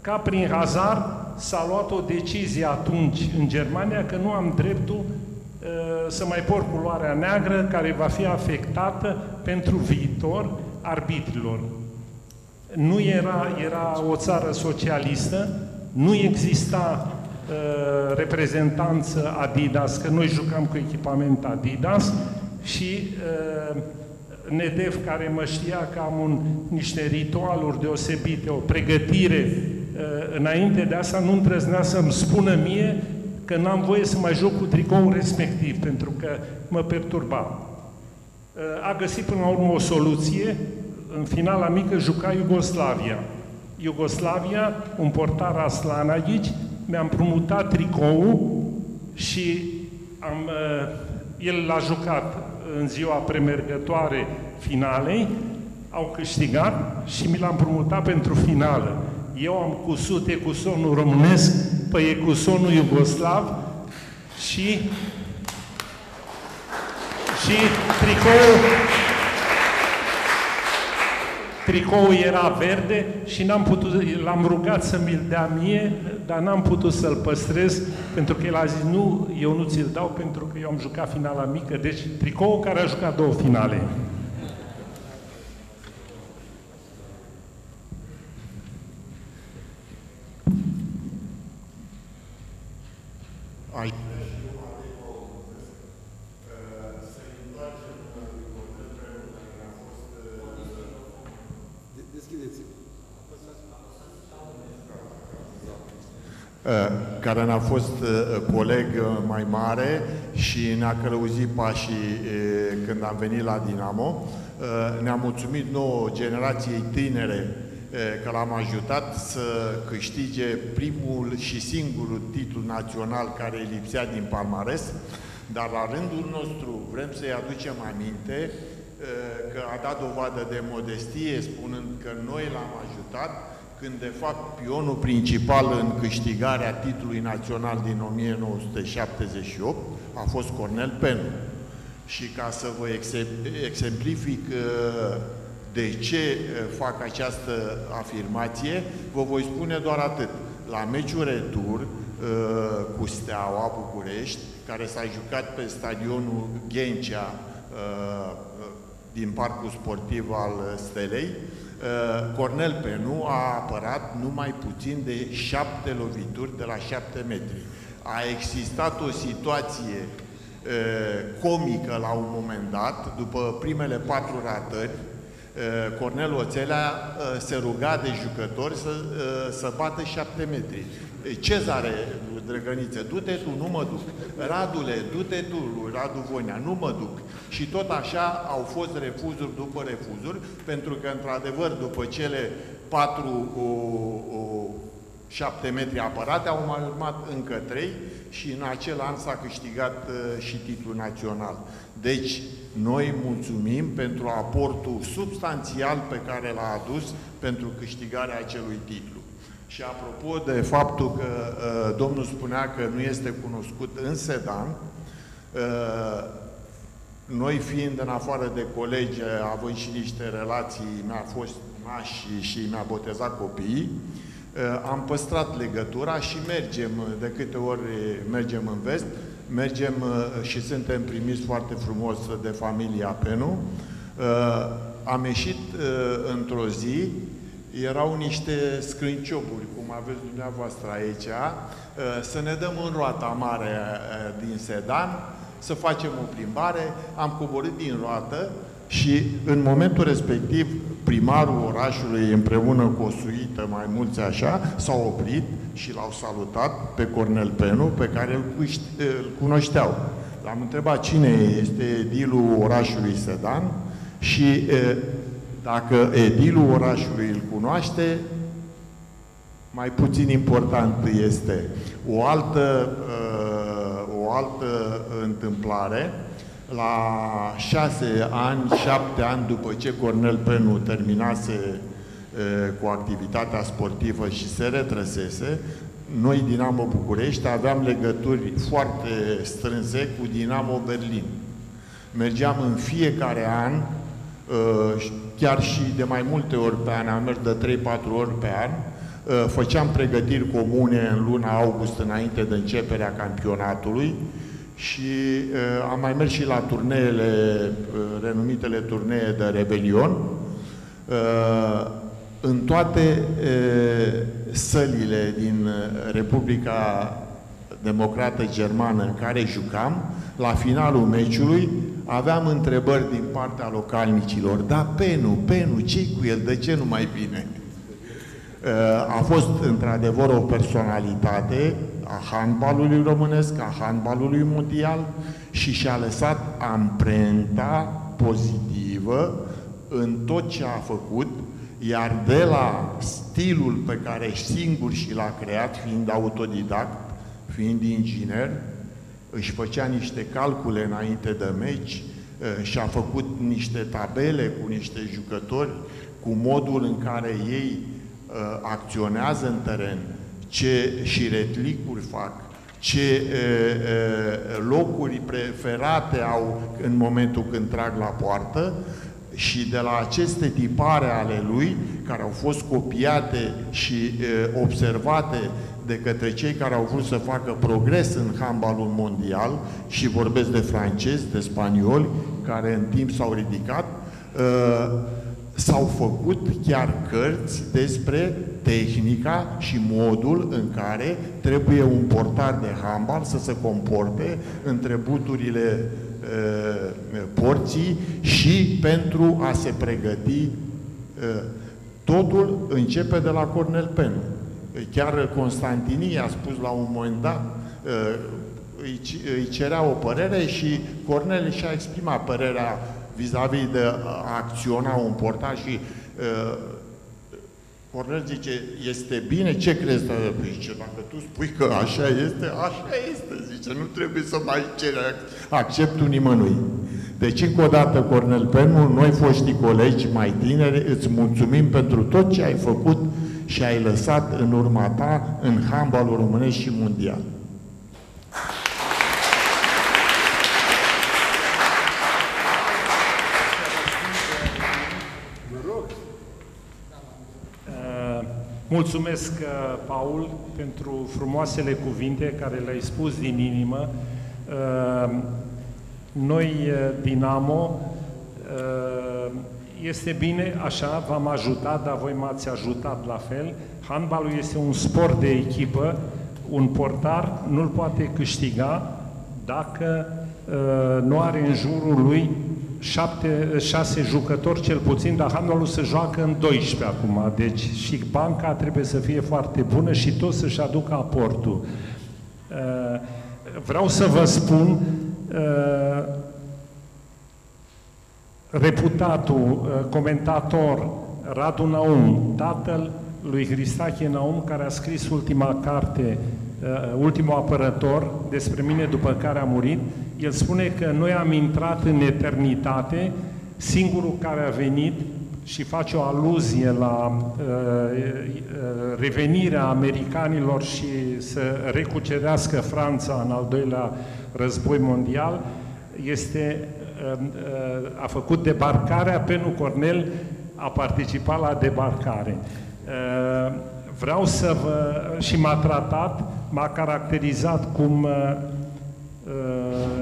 ca prin hazard s-a luat o decizie atunci în Germania că nu am dreptul uh, să mai port culoarea neagră care va fi afectată pentru viitor arbitrilor. Nu era, era o țară socialistă, nu exista uh, reprezentanță Adidas, că noi jucam cu echipament Adidas și uh, Nedev, care mă știa că am un, niște ritualuri deosebite, o pregătire înainte de asta nu îndrăznea să-mi spună mie că n-am voie să mai joc cu tricoul respectiv, pentru că mă perturba. A găsit până la urmă o soluție, în finala mică juca Iugoslavia. Iugoslavia, un portar Aslan aici, mi-a împrumutat tricoul și am, el l-a jucat în ziua premergătoare finalei, au câștigat și mi l-am împrumutat pentru finală. Eu am cusut ecusonul românesc pe ecusonul iugoslav și și tricoul tricoul era verde și n-am putut, l-am rugat să mi-l dea mie, dar n-am putut să-l păstrez, pentru că el a zis, nu, eu nu ți-l dau pentru că eu am jucat finala mică, deci tricoul care a jucat două finale. Ai care ne-a fost coleg mai mare și ne-a călăuzit pașii când am venit la Dinamo. Ne-a mulțumit nouă generației tinere că l-am ajutat să câștige primul și singurul titlu național care îi lipsea din palmares, dar la rândul nostru vrem să-i aducem aminte că a dat dovadă de modestie spunând că noi l-am ajutat când de fapt pionul principal în câștigarea titlului național din 1978 a fost Cornel Penu. Și ca să vă exemplific uh, de ce uh, fac această afirmație, vă voi spune doar atât. La meciul retur uh, cu Steaua București, care s-a jucat pe stadionul Ghencea din parcul sportiv al Stelei, Uh, Cornel Penu a apărat numai puțin de șapte lovituri de la șapte metri. A existat o situație uh, comică la un moment dat, după primele patru ratări, uh, Cornel Oțelea se ruga de jucători să, să bată șapte metri. Cezare Drăgăniță, du-te tu, nu mă duc. Radule, du-te tu, Radu Vonea, nu mă duc. Și tot așa au fost refuzuri după refuzuri, pentru că, într-adevăr, după cele patru o, o, șapte metri apărate, au mai urmat încă trei și în acel an s-a câștigat uh, și titlul național. Deci, noi mulțumim pentru aportul substanțial pe care l-a adus pentru câștigarea acelui titlu. Și apropo de faptul că uh, domnul spunea că nu este cunoscut în Sedan, uh, noi fiind în afară de colegi, având și niște relații, mi-a fost naș și mi-a botezat copiii, uh, am păstrat legătura și mergem, de câte ori mergem în vest, mergem uh, și suntem primiți foarte frumos de familia Penu. Uh, am ieșit uh, într-o zi erau niște scrâncioburi, cum aveți dumneavoastră aici, uh, să ne dăm în roata mare uh, din sedan, să facem o plimbare, am coborât din roată și în momentul respectiv primarul orașului împreună cu o suită mai mulți așa s-au oprit și l-au salutat pe Cornel Penu pe care îl, îl cunoșteau. L-am întrebat cine este edilul orașului Sedan și uh, dacă edilul orașului îl cunoaște, mai puțin important este o altă, uh, o altă întâmplare. La șase ani, șapte ani după ce Cornel Penu terminase uh, cu activitatea sportivă și se retrăsese, noi, Dinamo București, aveam legături foarte strânse cu Dinamo Berlin. Mergeam în fiecare an uh, chiar și de mai multe ori pe an, am mers de 3-4 ori pe an, uh, făceam pregătiri comune în luna august înainte de începerea campionatului și uh, am mai mers și la turneele, uh, renumitele turnee de rebelion. În toate sălile din Republica Democrată Germană în care jucam, la finalul meciului, aveam întrebări din partea localnicilor. Da, Penu, Penu, ce cu el? De ce nu mai vine? A fost într-adevăr o personalitate a handbalului românesc, a handbalului mondial și și-a lăsat amprenta pozitivă în tot ce a făcut, iar de la stilul pe care singur și l-a creat, fiind autodidact, fiind inginer, își făcea niște calcule înainte de meci, ă, și-a făcut niște tabele cu niște jucători, cu modul în care ei ă, acționează în teren, ce și retlicuri fac, ce ă, locuri preferate au în momentul când trag la poartă. Și de la aceste tipare ale lui, care au fost copiate și observate de către cei care au vrut să facă progres în handbalul mondial și vorbesc de francezi, de spanioli, care în timp s-au ridicat, uh, s-au făcut chiar cărți despre tehnica și modul în care trebuie un portar de handbal să se comporte între buturile uh, porții și pentru a se pregăti uh, totul începe de la Cornel Penu. Chiar Constantinii a spus la un moment dat, uh, îi, îi cerea o părere și Cornel și-a exprimat părerea vis-a-vis -vis de a acționa un portaj și uh, Cornel zice, este bine, ce crezi? Păi zice, dacă tu spui că așa este, așa este, zice, nu trebuie să mai cere acceptul nimănui. Deci, încă o dată, Cornel Penu, noi foști colegi mai tineri, îți mulțumim pentru tot ce ai făcut și ai lăsat în urma ta în handbalul românesc și mondial. Uh, mulțumesc, uh, Paul, pentru frumoasele cuvinte care le-ai spus din inimă. Uh, noi, Dinamo, este bine, așa, v-am ajutat, dar voi m-ați ajutat la fel. Handbalul este un sport de echipă, un portar nu-l poate câștiga dacă uh, nu are în jurul lui șapte, șase jucători cel puțin, dar handbalul se joacă în 12 acum, deci și banca trebuie să fie foarte bună și tot să-și aducă aportul. Uh, vreau să vă spun uh, reputatul uh, comentator Radu Naum, tatăl lui Hristache Naum, care a scris ultima carte, uh, ultimul apărător, despre mine după care a murit, el spune că noi am intrat în eternitate, singurul care a venit și face o aluzie la uh, uh, revenirea americanilor și să recucerească Franța în al doilea război mondial, este Uh, a făcut debarcarea, Penu Cornel a participat la debarcare. Uh, vreau să vă... și m-a tratat, m-a caracterizat cum uh,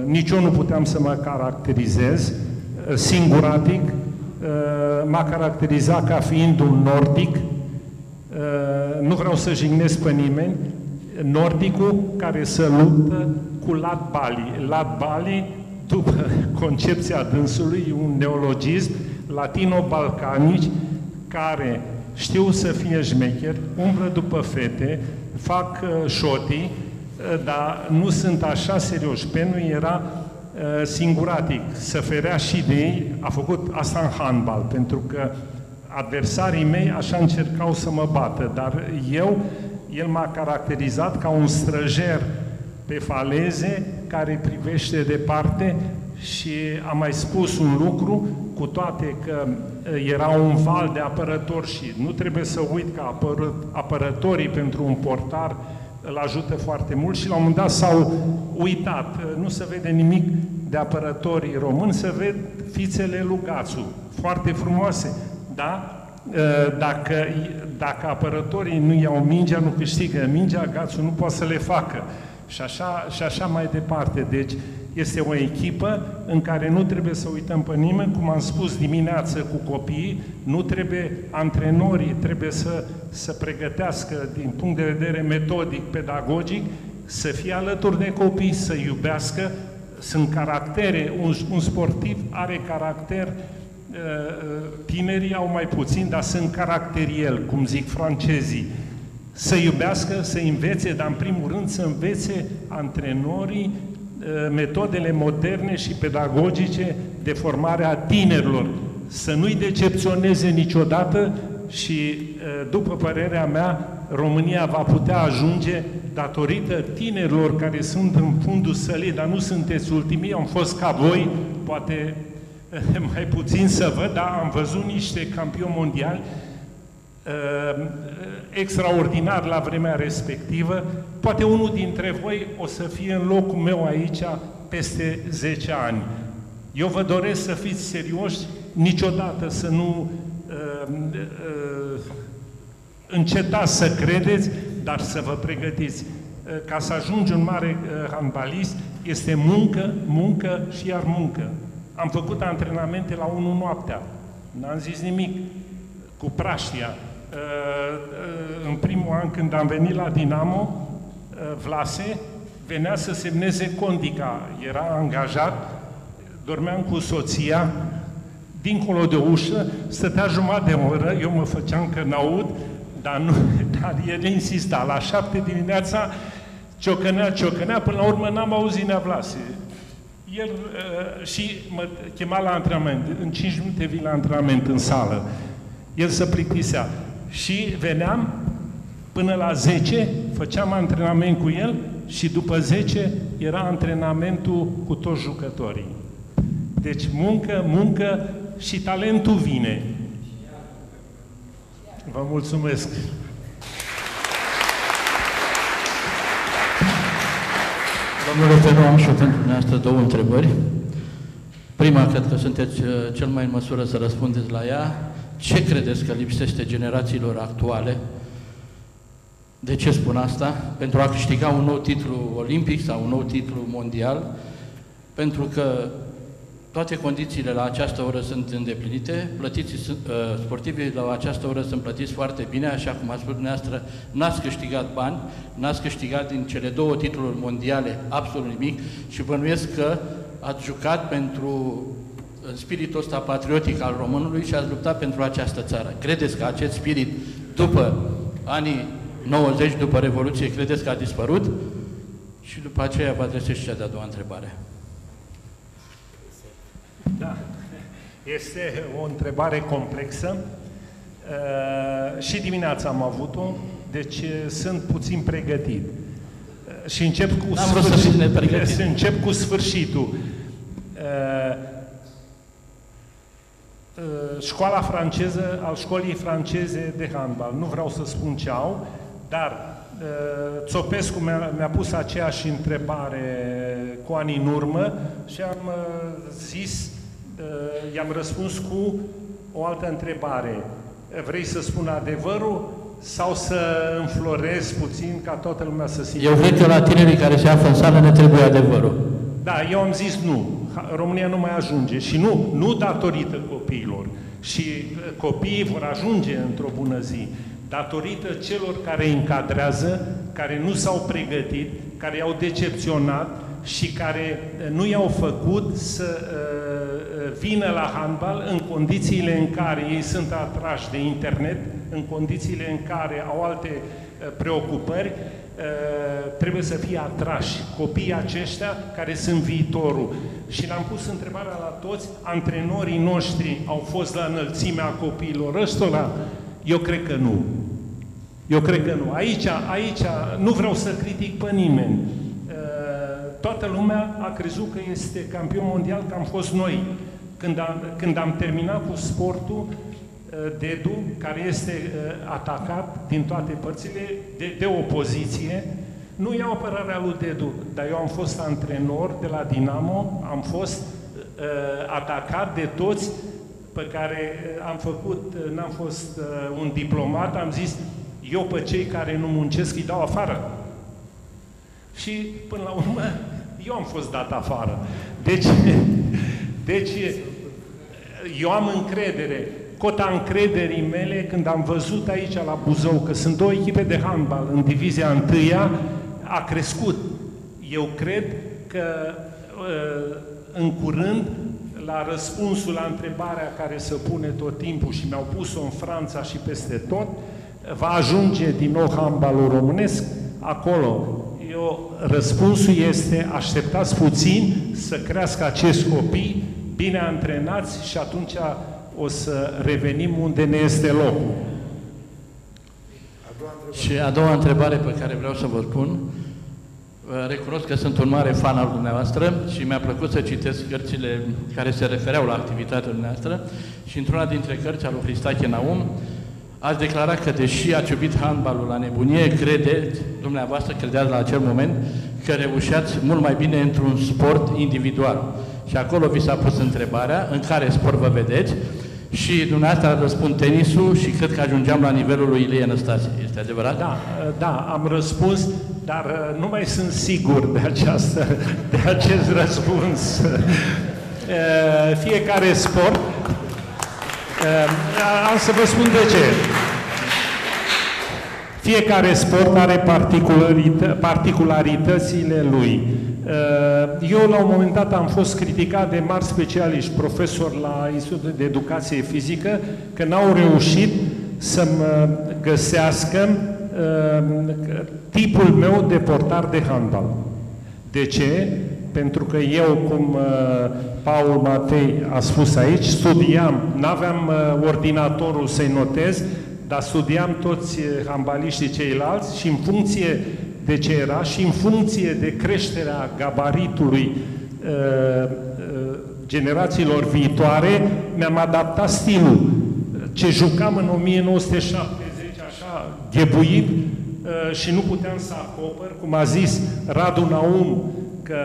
nici eu nu puteam să mă caracterizez, singuratic, m-a caracterizat ca fiind un nordic, nu vreau să jignesc pe nimeni, nordicul care să luptă cu lat bali. Lat bali după concepția dânsului, un neologism latino-balcanici care știu să fie șmecheri, umblă după fete, fac uh, șotii, uh, dar nu sunt așa serioși. Penu era uh, singuratic, să ferea și de ei, a făcut asta în handbal, pentru că adversarii mei așa încercau să mă bată, dar eu, el m-a caracterizat ca un străjer pe faleze care privește departe și am mai spus un lucru, cu toate că era un val de apărători și nu trebuie să uit că apăr apărătorii pentru un portar îl ajută foarte mult și la un moment dat s-au uitat. Nu se vede nimic de apărătorii români, se ved fițele lui Gațu, foarte frumoase, da? Dacă, dacă apărătorii nu iau mingea, nu câștigă mingea, Gațu nu poate să le facă și așa, și așa mai departe. Deci este o echipă în care nu trebuie să uităm pe nimeni, cum am spus dimineață cu copiii, nu trebuie, antrenorii trebuie să, să pregătească din punct de vedere metodic, pedagogic, să fie alături de copii, să iubească, sunt caractere, un, un sportiv are caracter tinerii au mai puțin, dar sunt caracteriel, cum zic francezii, să iubească, să învețe, dar în primul rând să învețe antrenorii metodele moderne și pedagogice de formare a tinerilor. Să nu-i decepționeze niciodată și, după părerea mea, România va putea ajunge datorită tinerilor care sunt în fundul sălii, dar nu sunteți ultimii, am fost ca voi, poate mai puțin să văd, dar am văzut niște campioni mondiali uh, extraordinar la vremea respectivă. Poate unul dintre voi o să fie în locul meu aici peste 10 ani. Eu vă doresc să fiți serioși, niciodată să nu uh, uh, încetați să credeți, dar să vă pregătiți. Uh, ca să ajungi un mare uh, handbalist, este muncă, muncă și iar muncă. Am făcut antrenamente la 1 noaptea. N-am zis nimic. Cu praștia. Uh, uh, în primul an când am venit la Dinamo, uh, Vlase venea să semneze Condica. Era angajat, dormeam cu soția, dincolo de ușă, stătea jumătate de oră, eu mă făceam că n-aud, dar, nu, dar el insista. La șapte dimineața ciocănea, ciocănea, până la urmă n-am auzit nea Vlase el uh, și mă chema la antrenament. În 5 minute vin la antrenament în sală. El se plictisea. Și veneam până la 10, făceam antrenament cu el și după 10 era antrenamentul cu toți jucătorii. Deci muncă, muncă și talentul vine. Vă mulțumesc! Domnule Penu, am și pentru dumneavoastră două întrebări. Prima, cred că sunteți uh, cel mai în măsură să răspundeți la ea. Ce credeți că lipsește generațiilor actuale? De ce spun asta? Pentru a câștiga un nou titlu olimpic sau un nou titlu mondial? Pentru că toate condițiile la această oră sunt îndeplinite, plătiții, uh, sportivii la această oră sunt plătiți foarte bine, așa cum a spus dumneavoastră, n-ați câștigat bani, n-ați câștigat din cele două titluri mondiale absolut nimic și bănuiesc că ați jucat pentru în spiritul ăsta patriotic al românului și ați luptat pentru această țară. Credeți că acest spirit, după anii 90, după Revoluție, credeți că a dispărut? Și după aceea vă adresez și cea de-a doua întrebare. Da, este o întrebare complexă. Uh, și dimineața am avut-o, deci uh, sunt puțin pregătit. Uh, și încep cu, sfârșit, încep cu sfârșitul. Uh, uh, școala franceză, al școlii franceze de handbal, nu vreau să spun ce au, dar uh, Țopescu mi-a, mi pus aceeași întrebare cu ani în urmă și am zis Eh, i-am răspuns cu o altă întrebare. Vrei să spun adevărul sau să înflorez puțin ca toată lumea să simtă? Eu cred că la tinerii care se află în sală ne trebuie adevărul. Da, eu am zis nu. România nu mai ajunge și nu, nu datorită copiilor. Și eh, copiii vor ajunge într-o bună zi datorită celor care încadrează, care nu s-au pregătit, care i-au decepționat și care eh, nu i-au făcut să uh, vină la handbal în condițiile în care ei sunt atrași de internet, în condițiile în care au alte uh, preocupări, uh, trebuie să fie atrași copiii aceștia care sunt viitorul. Și le-am pus întrebarea la toți, antrenorii noștri au fost la înălțimea copiilor ăstora? Eu cred că nu. Eu cred că nu. Aici, aici nu vreau să critic pe nimeni. Toată lumea a crezut că este campion mondial, că am fost noi. Când am, când am terminat cu sportul, Dedu, care este atacat din toate părțile de, de opoziție, nu iau apărarea lui Dedu, dar eu am fost antrenor de la Dinamo, am fost uh, atacat de toți pe care am făcut, n-am fost uh, un diplomat, am zis, eu pe cei care nu muncesc îi dau afară. Și până la urmă, eu am fost dat afară. Deci, deci eu am încredere. Cota încrederii mele, când am văzut aici la Buzău că sunt două echipe de handbal în divizia întâia, a crescut. Eu cred că uh, în curând la răspunsul la întrebarea care se pune tot timpul și mi-au pus-o în Franța și peste tot, va ajunge din nou handbalul românesc acolo. Eu, răspunsul este așteptați puțin să crească acești copii bine antrenați și atunci o să revenim unde ne este locul. Și a doua întrebare pe care vreau să vă spun, recunosc că sunt un mare fan al dumneavoastră și mi-a plăcut să citesc cărțile care se refereau la activitatea dumneavoastră și într-una dintre cărți al lui Cristache Naum ați declarat că deși ați iubit handbalul la nebunie, credeți, dumneavoastră credeați la acel moment că reușeați mult mai bine într-un sport individual. Și acolo vi s-a pus întrebarea în care sport vă vedeți și dumneavoastră răspund tenisul și cred că ajungeam la nivelul lui Ilie Năstase. Este adevărat? Da, da, am răspuns, dar uh, nu mai sunt sigur de, această, de acest răspuns. Uh, fiecare sport, uh, am să vă spun de ce. Fiecare sport are particularitățile lui. Uh, eu, la un moment dat, am fost criticat de mari specialiști, profesori la Institutul de Educație Fizică, că n-au reușit să-mi găsească uh, tipul meu de portar de handbal. De ce? Pentru că eu, cum uh, Paul Matei a spus aici, studiam, n-aveam ordinatorul să-i notez, dar studiam toți handbaliștii ceilalți și în funcție de ce era și în funcție de creșterea gabaritului uh, uh, generațiilor viitoare, mi-am adaptat stilul. Ce jucam în 1970, așa, ghebuit, uh, și nu puteam să acopăr, cum a zis Radu Naum, că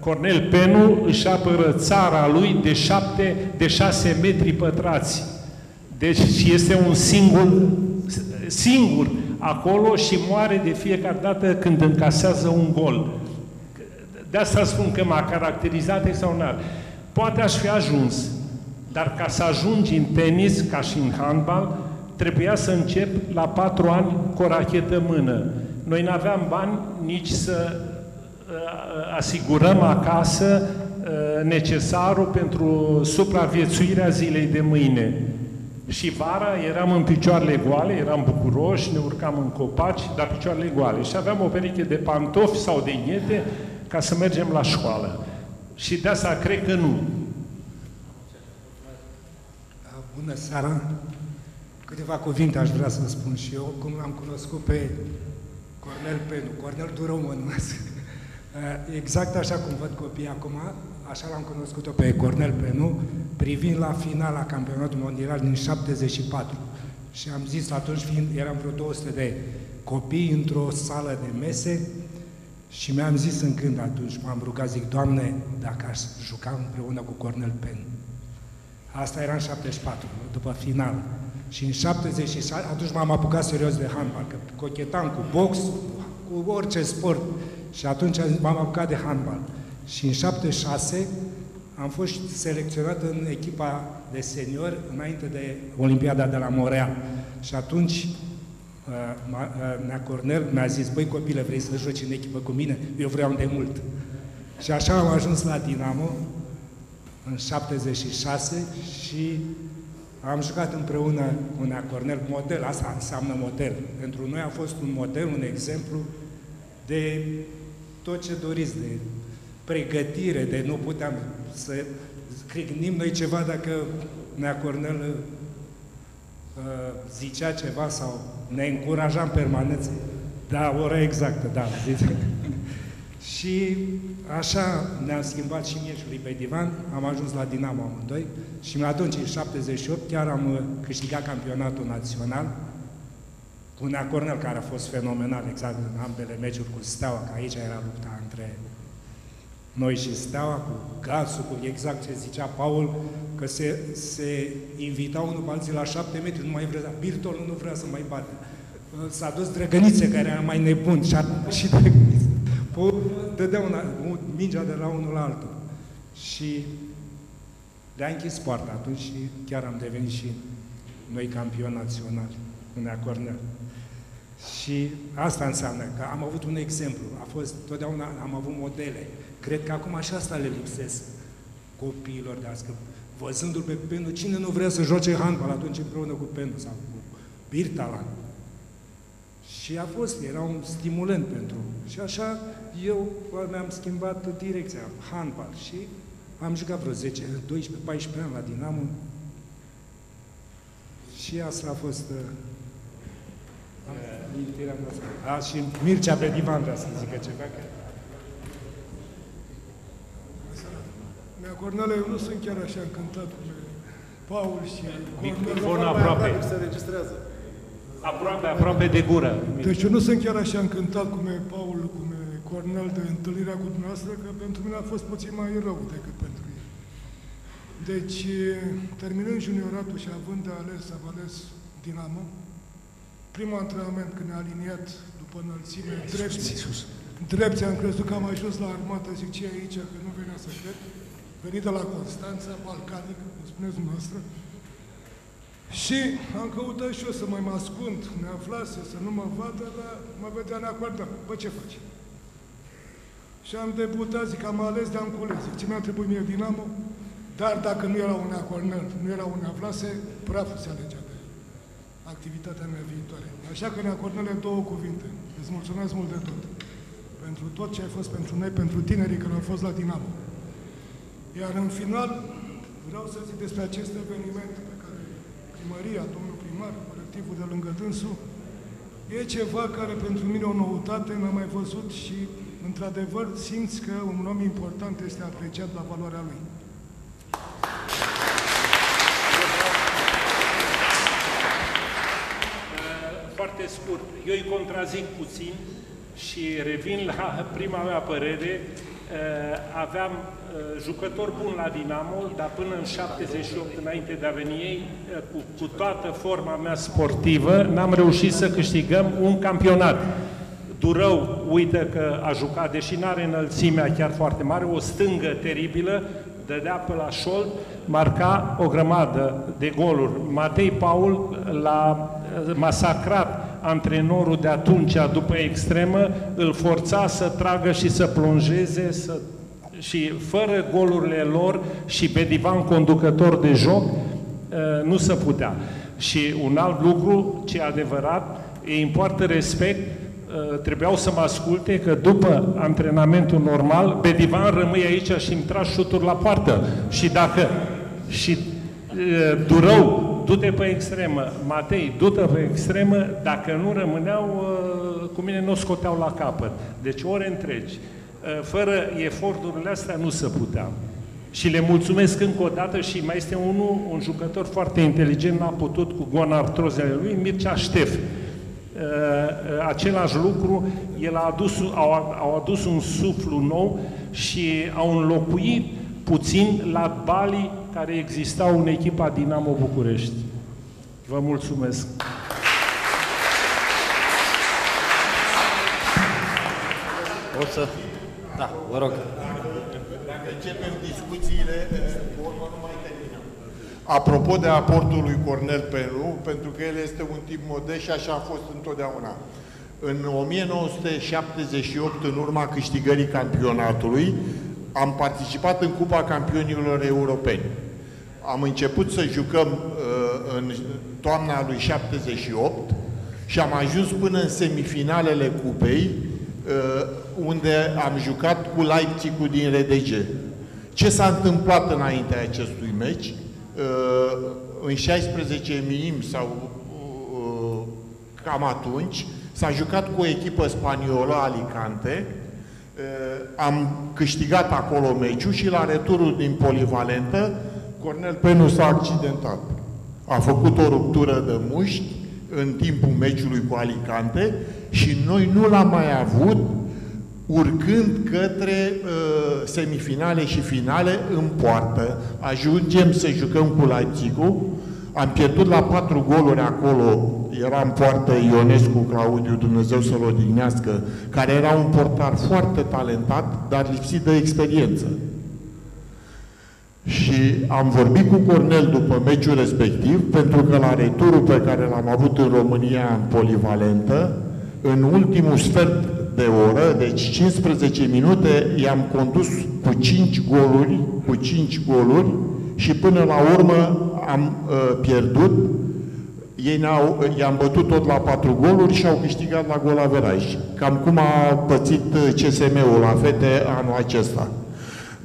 Cornel Penu își apără țara lui de șapte, de șase metri pătrați. Deci este un singur, singur acolo și moare de fiecare dată când încasează un gol. De asta spun că m-a caracterizat extraordinar. Poate aș fi ajuns, dar ca să ajungi în tenis, ca și în handbal, trebuia să încep la patru ani cu o rachetă mână. Noi nu aveam bani nici să uh, asigurăm acasă uh, necesarul pentru supraviețuirea zilei de mâine. Și vara eram în picioarele goale, eram bucuroși, ne urcam în copaci, dar picioarele goale. Și aveam o pereche de pantofi sau de iete ca să mergem la școală. Și de asta cred că nu. Bună seara! Câteva cuvinte aș vrea să spun și eu, cum l-am cunoscut pe Cornel Penu, Cornel Duromân. Exact așa cum văd copiii acum, așa l-am cunoscut-o pe Cornel Penu, privind la finala campionatului mondial din 74. Și am zis atunci, fiind, eram vreo 200 de copii într-o sală de mese și mi-am zis în când atunci, m-am rugat, zic, Doamne, dacă aș juca împreună cu Cornel Penu. Asta era în 74, după final. Și în 76, atunci m-am apucat serios de handbal, că cochetam cu box, cu orice sport. Și atunci m-am apucat de handbal. Și în 76 am fost selecționat în echipa de senior înainte de Olimpiada de la Montreal. Și atunci uh, uh, Nea Cornel mi-a zis, băi copile, vrei să joci în echipă cu mine? Eu vreau de mult. Și așa am ajuns la Dinamo în 76 și am jucat împreună cu Nea Cornel, model, asta înseamnă model. Pentru noi a fost un model, un exemplu de tot ce doriți, de pregătire, de nu puteam să crignim noi ceva dacă Nea Cornel uh, zicea ceva sau ne încuraja în permanență. Da, ora exactă, da. și așa ne-am schimbat și mie și lui pe divan, am ajuns la Dinamo amândoi și atunci, în 78, chiar am uh, câștigat campionatul național cu Nea Cornel, care a fost fenomenal exact în ambele meciuri cu Steaua, că aici era lupta între noi și Steaua, cu Gasul, cu exact ce zicea Paul, că se, se invita unul pe alții la șapte metri, nu mai vrea, Birtol nu vrea să mai bată. S-a dus Drăgănițe, care era mai nebun, și, și Drăgănițe. Dădea una, mingea de la unul la altul. Și le-a închis poarta atunci și chiar am devenit și noi campioni naționali în Cornel. Și asta înseamnă că am avut un exemplu. A fost, totdeauna am avut modele. Cred că acum și asta le lipsesc. copiilor de azi. Că văzându-l pe Penu, cine nu vrea să joace handbal atunci împreună cu Penu sau cu Birtalan? Și a fost, era un stimulant pentru. Și așa eu mi-am schimbat direcția, handbal. Și am jucat vreo 10, 12, 14 ani la Dinamo. Și asta a fost uh, amintirea noastră. A, și Mircea pe divan vrea să zică ceva. Că... Mea Cornele, eu nu sunt chiar așa încântat cu Paul și Microfonul aproape. Se registrează. Aproape, aproape de gură. Deci eu nu sunt chiar așa încântat cum e Paul, cum e Cornel de întâlnirea cu dumneavoastră, că pentru mine a fost puțin mai rău decât pentru el. Deci, terminând junioratul și având de ales, am ales Dinamo, primul antrenament când ne-a aliniat după înălțime, drepți, drepți, am crezut că am ajuns la armată, zic ce aici, că nu venea să cred, venit de la Constanța, balcanic, cum spuneți dumneavoastră, și am căutat și eu să mai mă ascund, ne aflase, să nu mă vadă, dar mă vedea neacordat. Bă, ce faci? Și am debutat, zic, am ales de am cules. Zic, ce mi-a trebuit mie Dinamo? Dar dacă nu era un acornel, nu era un aflase, praful se alegea de activitatea mea viitoare. Așa că ne Cornele două cuvinte. Îți mulțumesc mult de tot. Pentru tot ce ai fost pentru noi, pentru tinerii care au fost la Dinamo. Iar în final, vreau să zic despre acest eveniment pe care primăria, domnul primar, colectivul de lângă dânsul, e ceva care pentru mine o noutate, n-am mai văzut și, într-adevăr, simți că un om important este apreciat la valoarea lui. Foarte scurt, eu îi contrazic puțin și revin la prima mea părere. Eh, aveam eh, jucător bun la Dinamo, dar până în 78, înainte de a veni ei, eh, cu, cu toată forma mea sportivă, n-am reușit să câștigăm un campionat. Durău, uite că a jucat, deși nu are înălțimea chiar foarte mare, o stângă teribilă, dădea pe la șold, marca o grămadă de goluri. Matei Paul l-a masacrat antrenorul de atunci, după extremă, îl forța să tragă și să plonjeze, să... și fără golurile lor și pe divan conducător de joc, nu se putea. Și un alt lucru, ce e adevărat, îi importă respect, trebuiau să mă asculte că după antrenamentul normal, pe divan rămâi aici și îmi tragi șuturi la poartă. Și dacă... Și Durău, du-te pe extremă, Matei, du-te pe extremă, dacă nu rămâneau, cu mine nu o scoteau la capăt. Deci ore întregi. Fără eforturile astea nu se putea. Și le mulțumesc încă o dată și mai este unul, un jucător foarte inteligent, n-a putut cu gonartrozele lui, Mircea Ștef. Același lucru, el a adus, au, au adus un suflu nou și au înlocuit puțin la balii care existau în echipa Dinamo București. Vă mulțumesc! O să... Da, vă rog. Dacă începem discuțiile, urmă nu mai terminăm. Apropo de aportul lui Cornel Pelu, pentru că el este un tip modest și așa a fost întotdeauna. În 1978, în urma câștigării campionatului, am participat în Cupa Campionilor Europeni. Am început să jucăm uh, în toamna lui 78 și am ajuns până în semifinalele Cupei, uh, unde am jucat cu Leipzigul din RDG. Ce s-a întâmplat înaintea acestui meci? Uh, în 16 minim sau uh, cam atunci, s-a jucat cu o echipă spaniolă, Alicante, uh, am câștigat acolo meciul și la returul din polivalentă, Cornel Penu s-a accidentat. A făcut o ruptură de mușchi în timpul meciului cu Alicante și noi nu l-am mai avut urcând către uh, semifinale și finale în poartă. Ajungem să jucăm cu Leipzigul, am pierdut la patru goluri acolo, era în poartă Ionescu Claudiu, Dumnezeu să-l odihnească, care era un portar foarte talentat, dar lipsit de experiență. Și am vorbit cu Cornel după meciul respectiv, pentru că la returul pe care l-am avut în România în polivalentă, în ultimul sfert de oră, deci 15 minute, i-am condus cu 5 goluri, cu 5 goluri și până la urmă am uh, pierdut. Ei ne-au, i-am bătut tot la 4 goluri și au câștigat la golaveraj. Cam cum a pățit CSM-ul la fete anul acesta.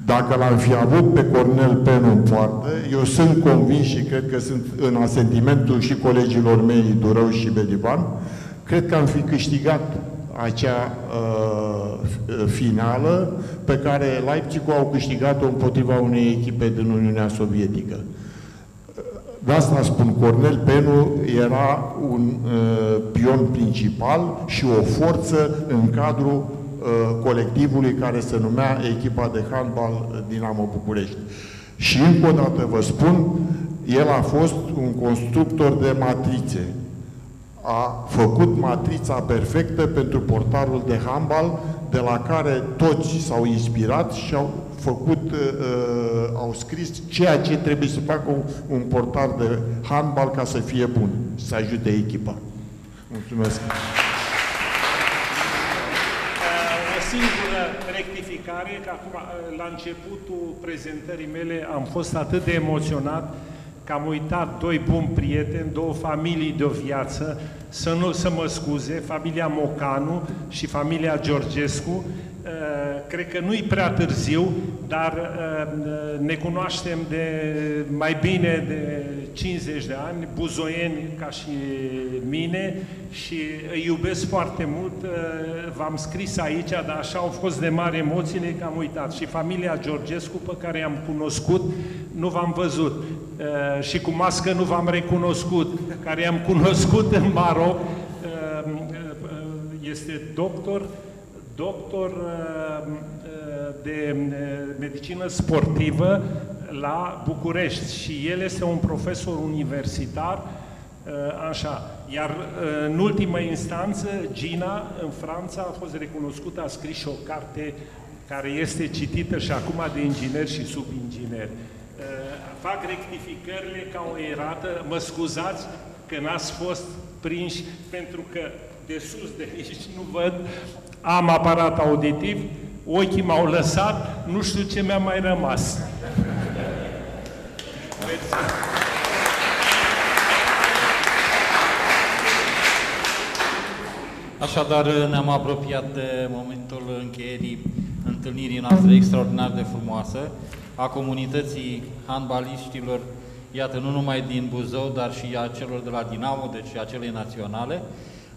Dacă l-am fi avut pe Cornel Penu în poartă, eu sunt convins și cred că sunt în asentimentul și colegilor mei Durău și Bedivan, cred că am fi câștigat acea uh, finală pe care Leipzig au câștigat-o împotriva unei echipe din Uniunea Sovietică. De asta spun, Cornel Penu era un uh, pion principal și o forță în cadrul uh, colectivului care se numea echipa de handbal Dinamo București. Și încă o dată vă spun, el a fost un constructor de matrițe a făcut matrița perfectă pentru portarul de handbal, de la care toți s-au inspirat și au făcut, uh, uh, au scris ceea ce trebuie să facă un, un portar de handbal ca să fie bun, să ajute echipa. Mulțumesc! Uh, o singură rectificare, că acum, uh, la începutul prezentării mele, am fost atât de emoționat că am uitat doi buni prieteni, două familii de o viață, să nu să mă scuze, familia Mocanu și familia Georgescu. Uh, cred că nu-i prea târziu, dar uh, ne cunoaștem de mai bine de 50 de ani, buzoieni ca și mine și îi iubesc foarte mult. Uh, v-am scris aici, dar așa au fost de mari emoțiile că am uitat. Și familia Georgescu, pe care i-am cunoscut, nu v-am văzut. Uh, și cu mască nu v-am recunoscut, care i-am cunoscut în Maroc. Uh, este doctor, doctor de medicină sportivă la București și el este un profesor universitar Așa. Iar în ultimă instanță, Gina, în Franța, a fost recunoscută, a scris și o carte care este citită și acum de ingineri și subingineri. Fac rectificările ca o erată, mă scuzați că n-ați fost prinși, pentru că de sus, de aici, nu văd, am aparat auditiv, ochii m-au lăsat, nu știu ce mi-a mai rămas. Așadar, ne-am apropiat de momentul încheierii întâlnirii noastre extraordinar de frumoasă a comunității handbaliștilor, iată, nu numai din Buzău, dar și a celor de la Dinamo, deci a celei naționale.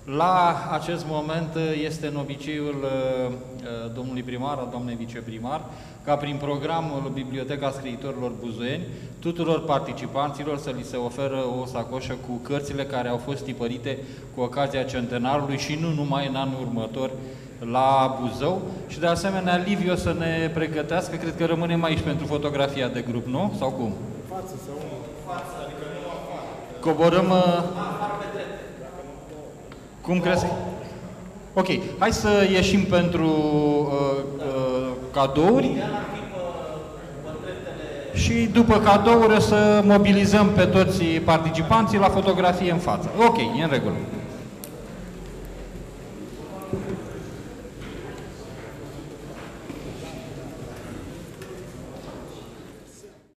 La acest moment este în obiceiul uh, uh, domnului primar, a doamnei viceprimar, ca prin programul Biblioteca Scriitorilor Buzoieni, tuturor participanților să li se oferă o sacoșă cu cărțile care au fost tipărite cu ocazia centenarului și nu numai în anul următor la Buzău și de asemenea Liviu să ne pregătească, cred că rămânem aici pentru fotografia de grup, nu? Sau cum? Față sau față, adică nu Coborâm... Uh, cum crezi? Ok, hai să ieșim pentru uh, uh, cadouri și după cadouri o să mobilizăm pe toți participanții la fotografie în față. Ok, e în regulă.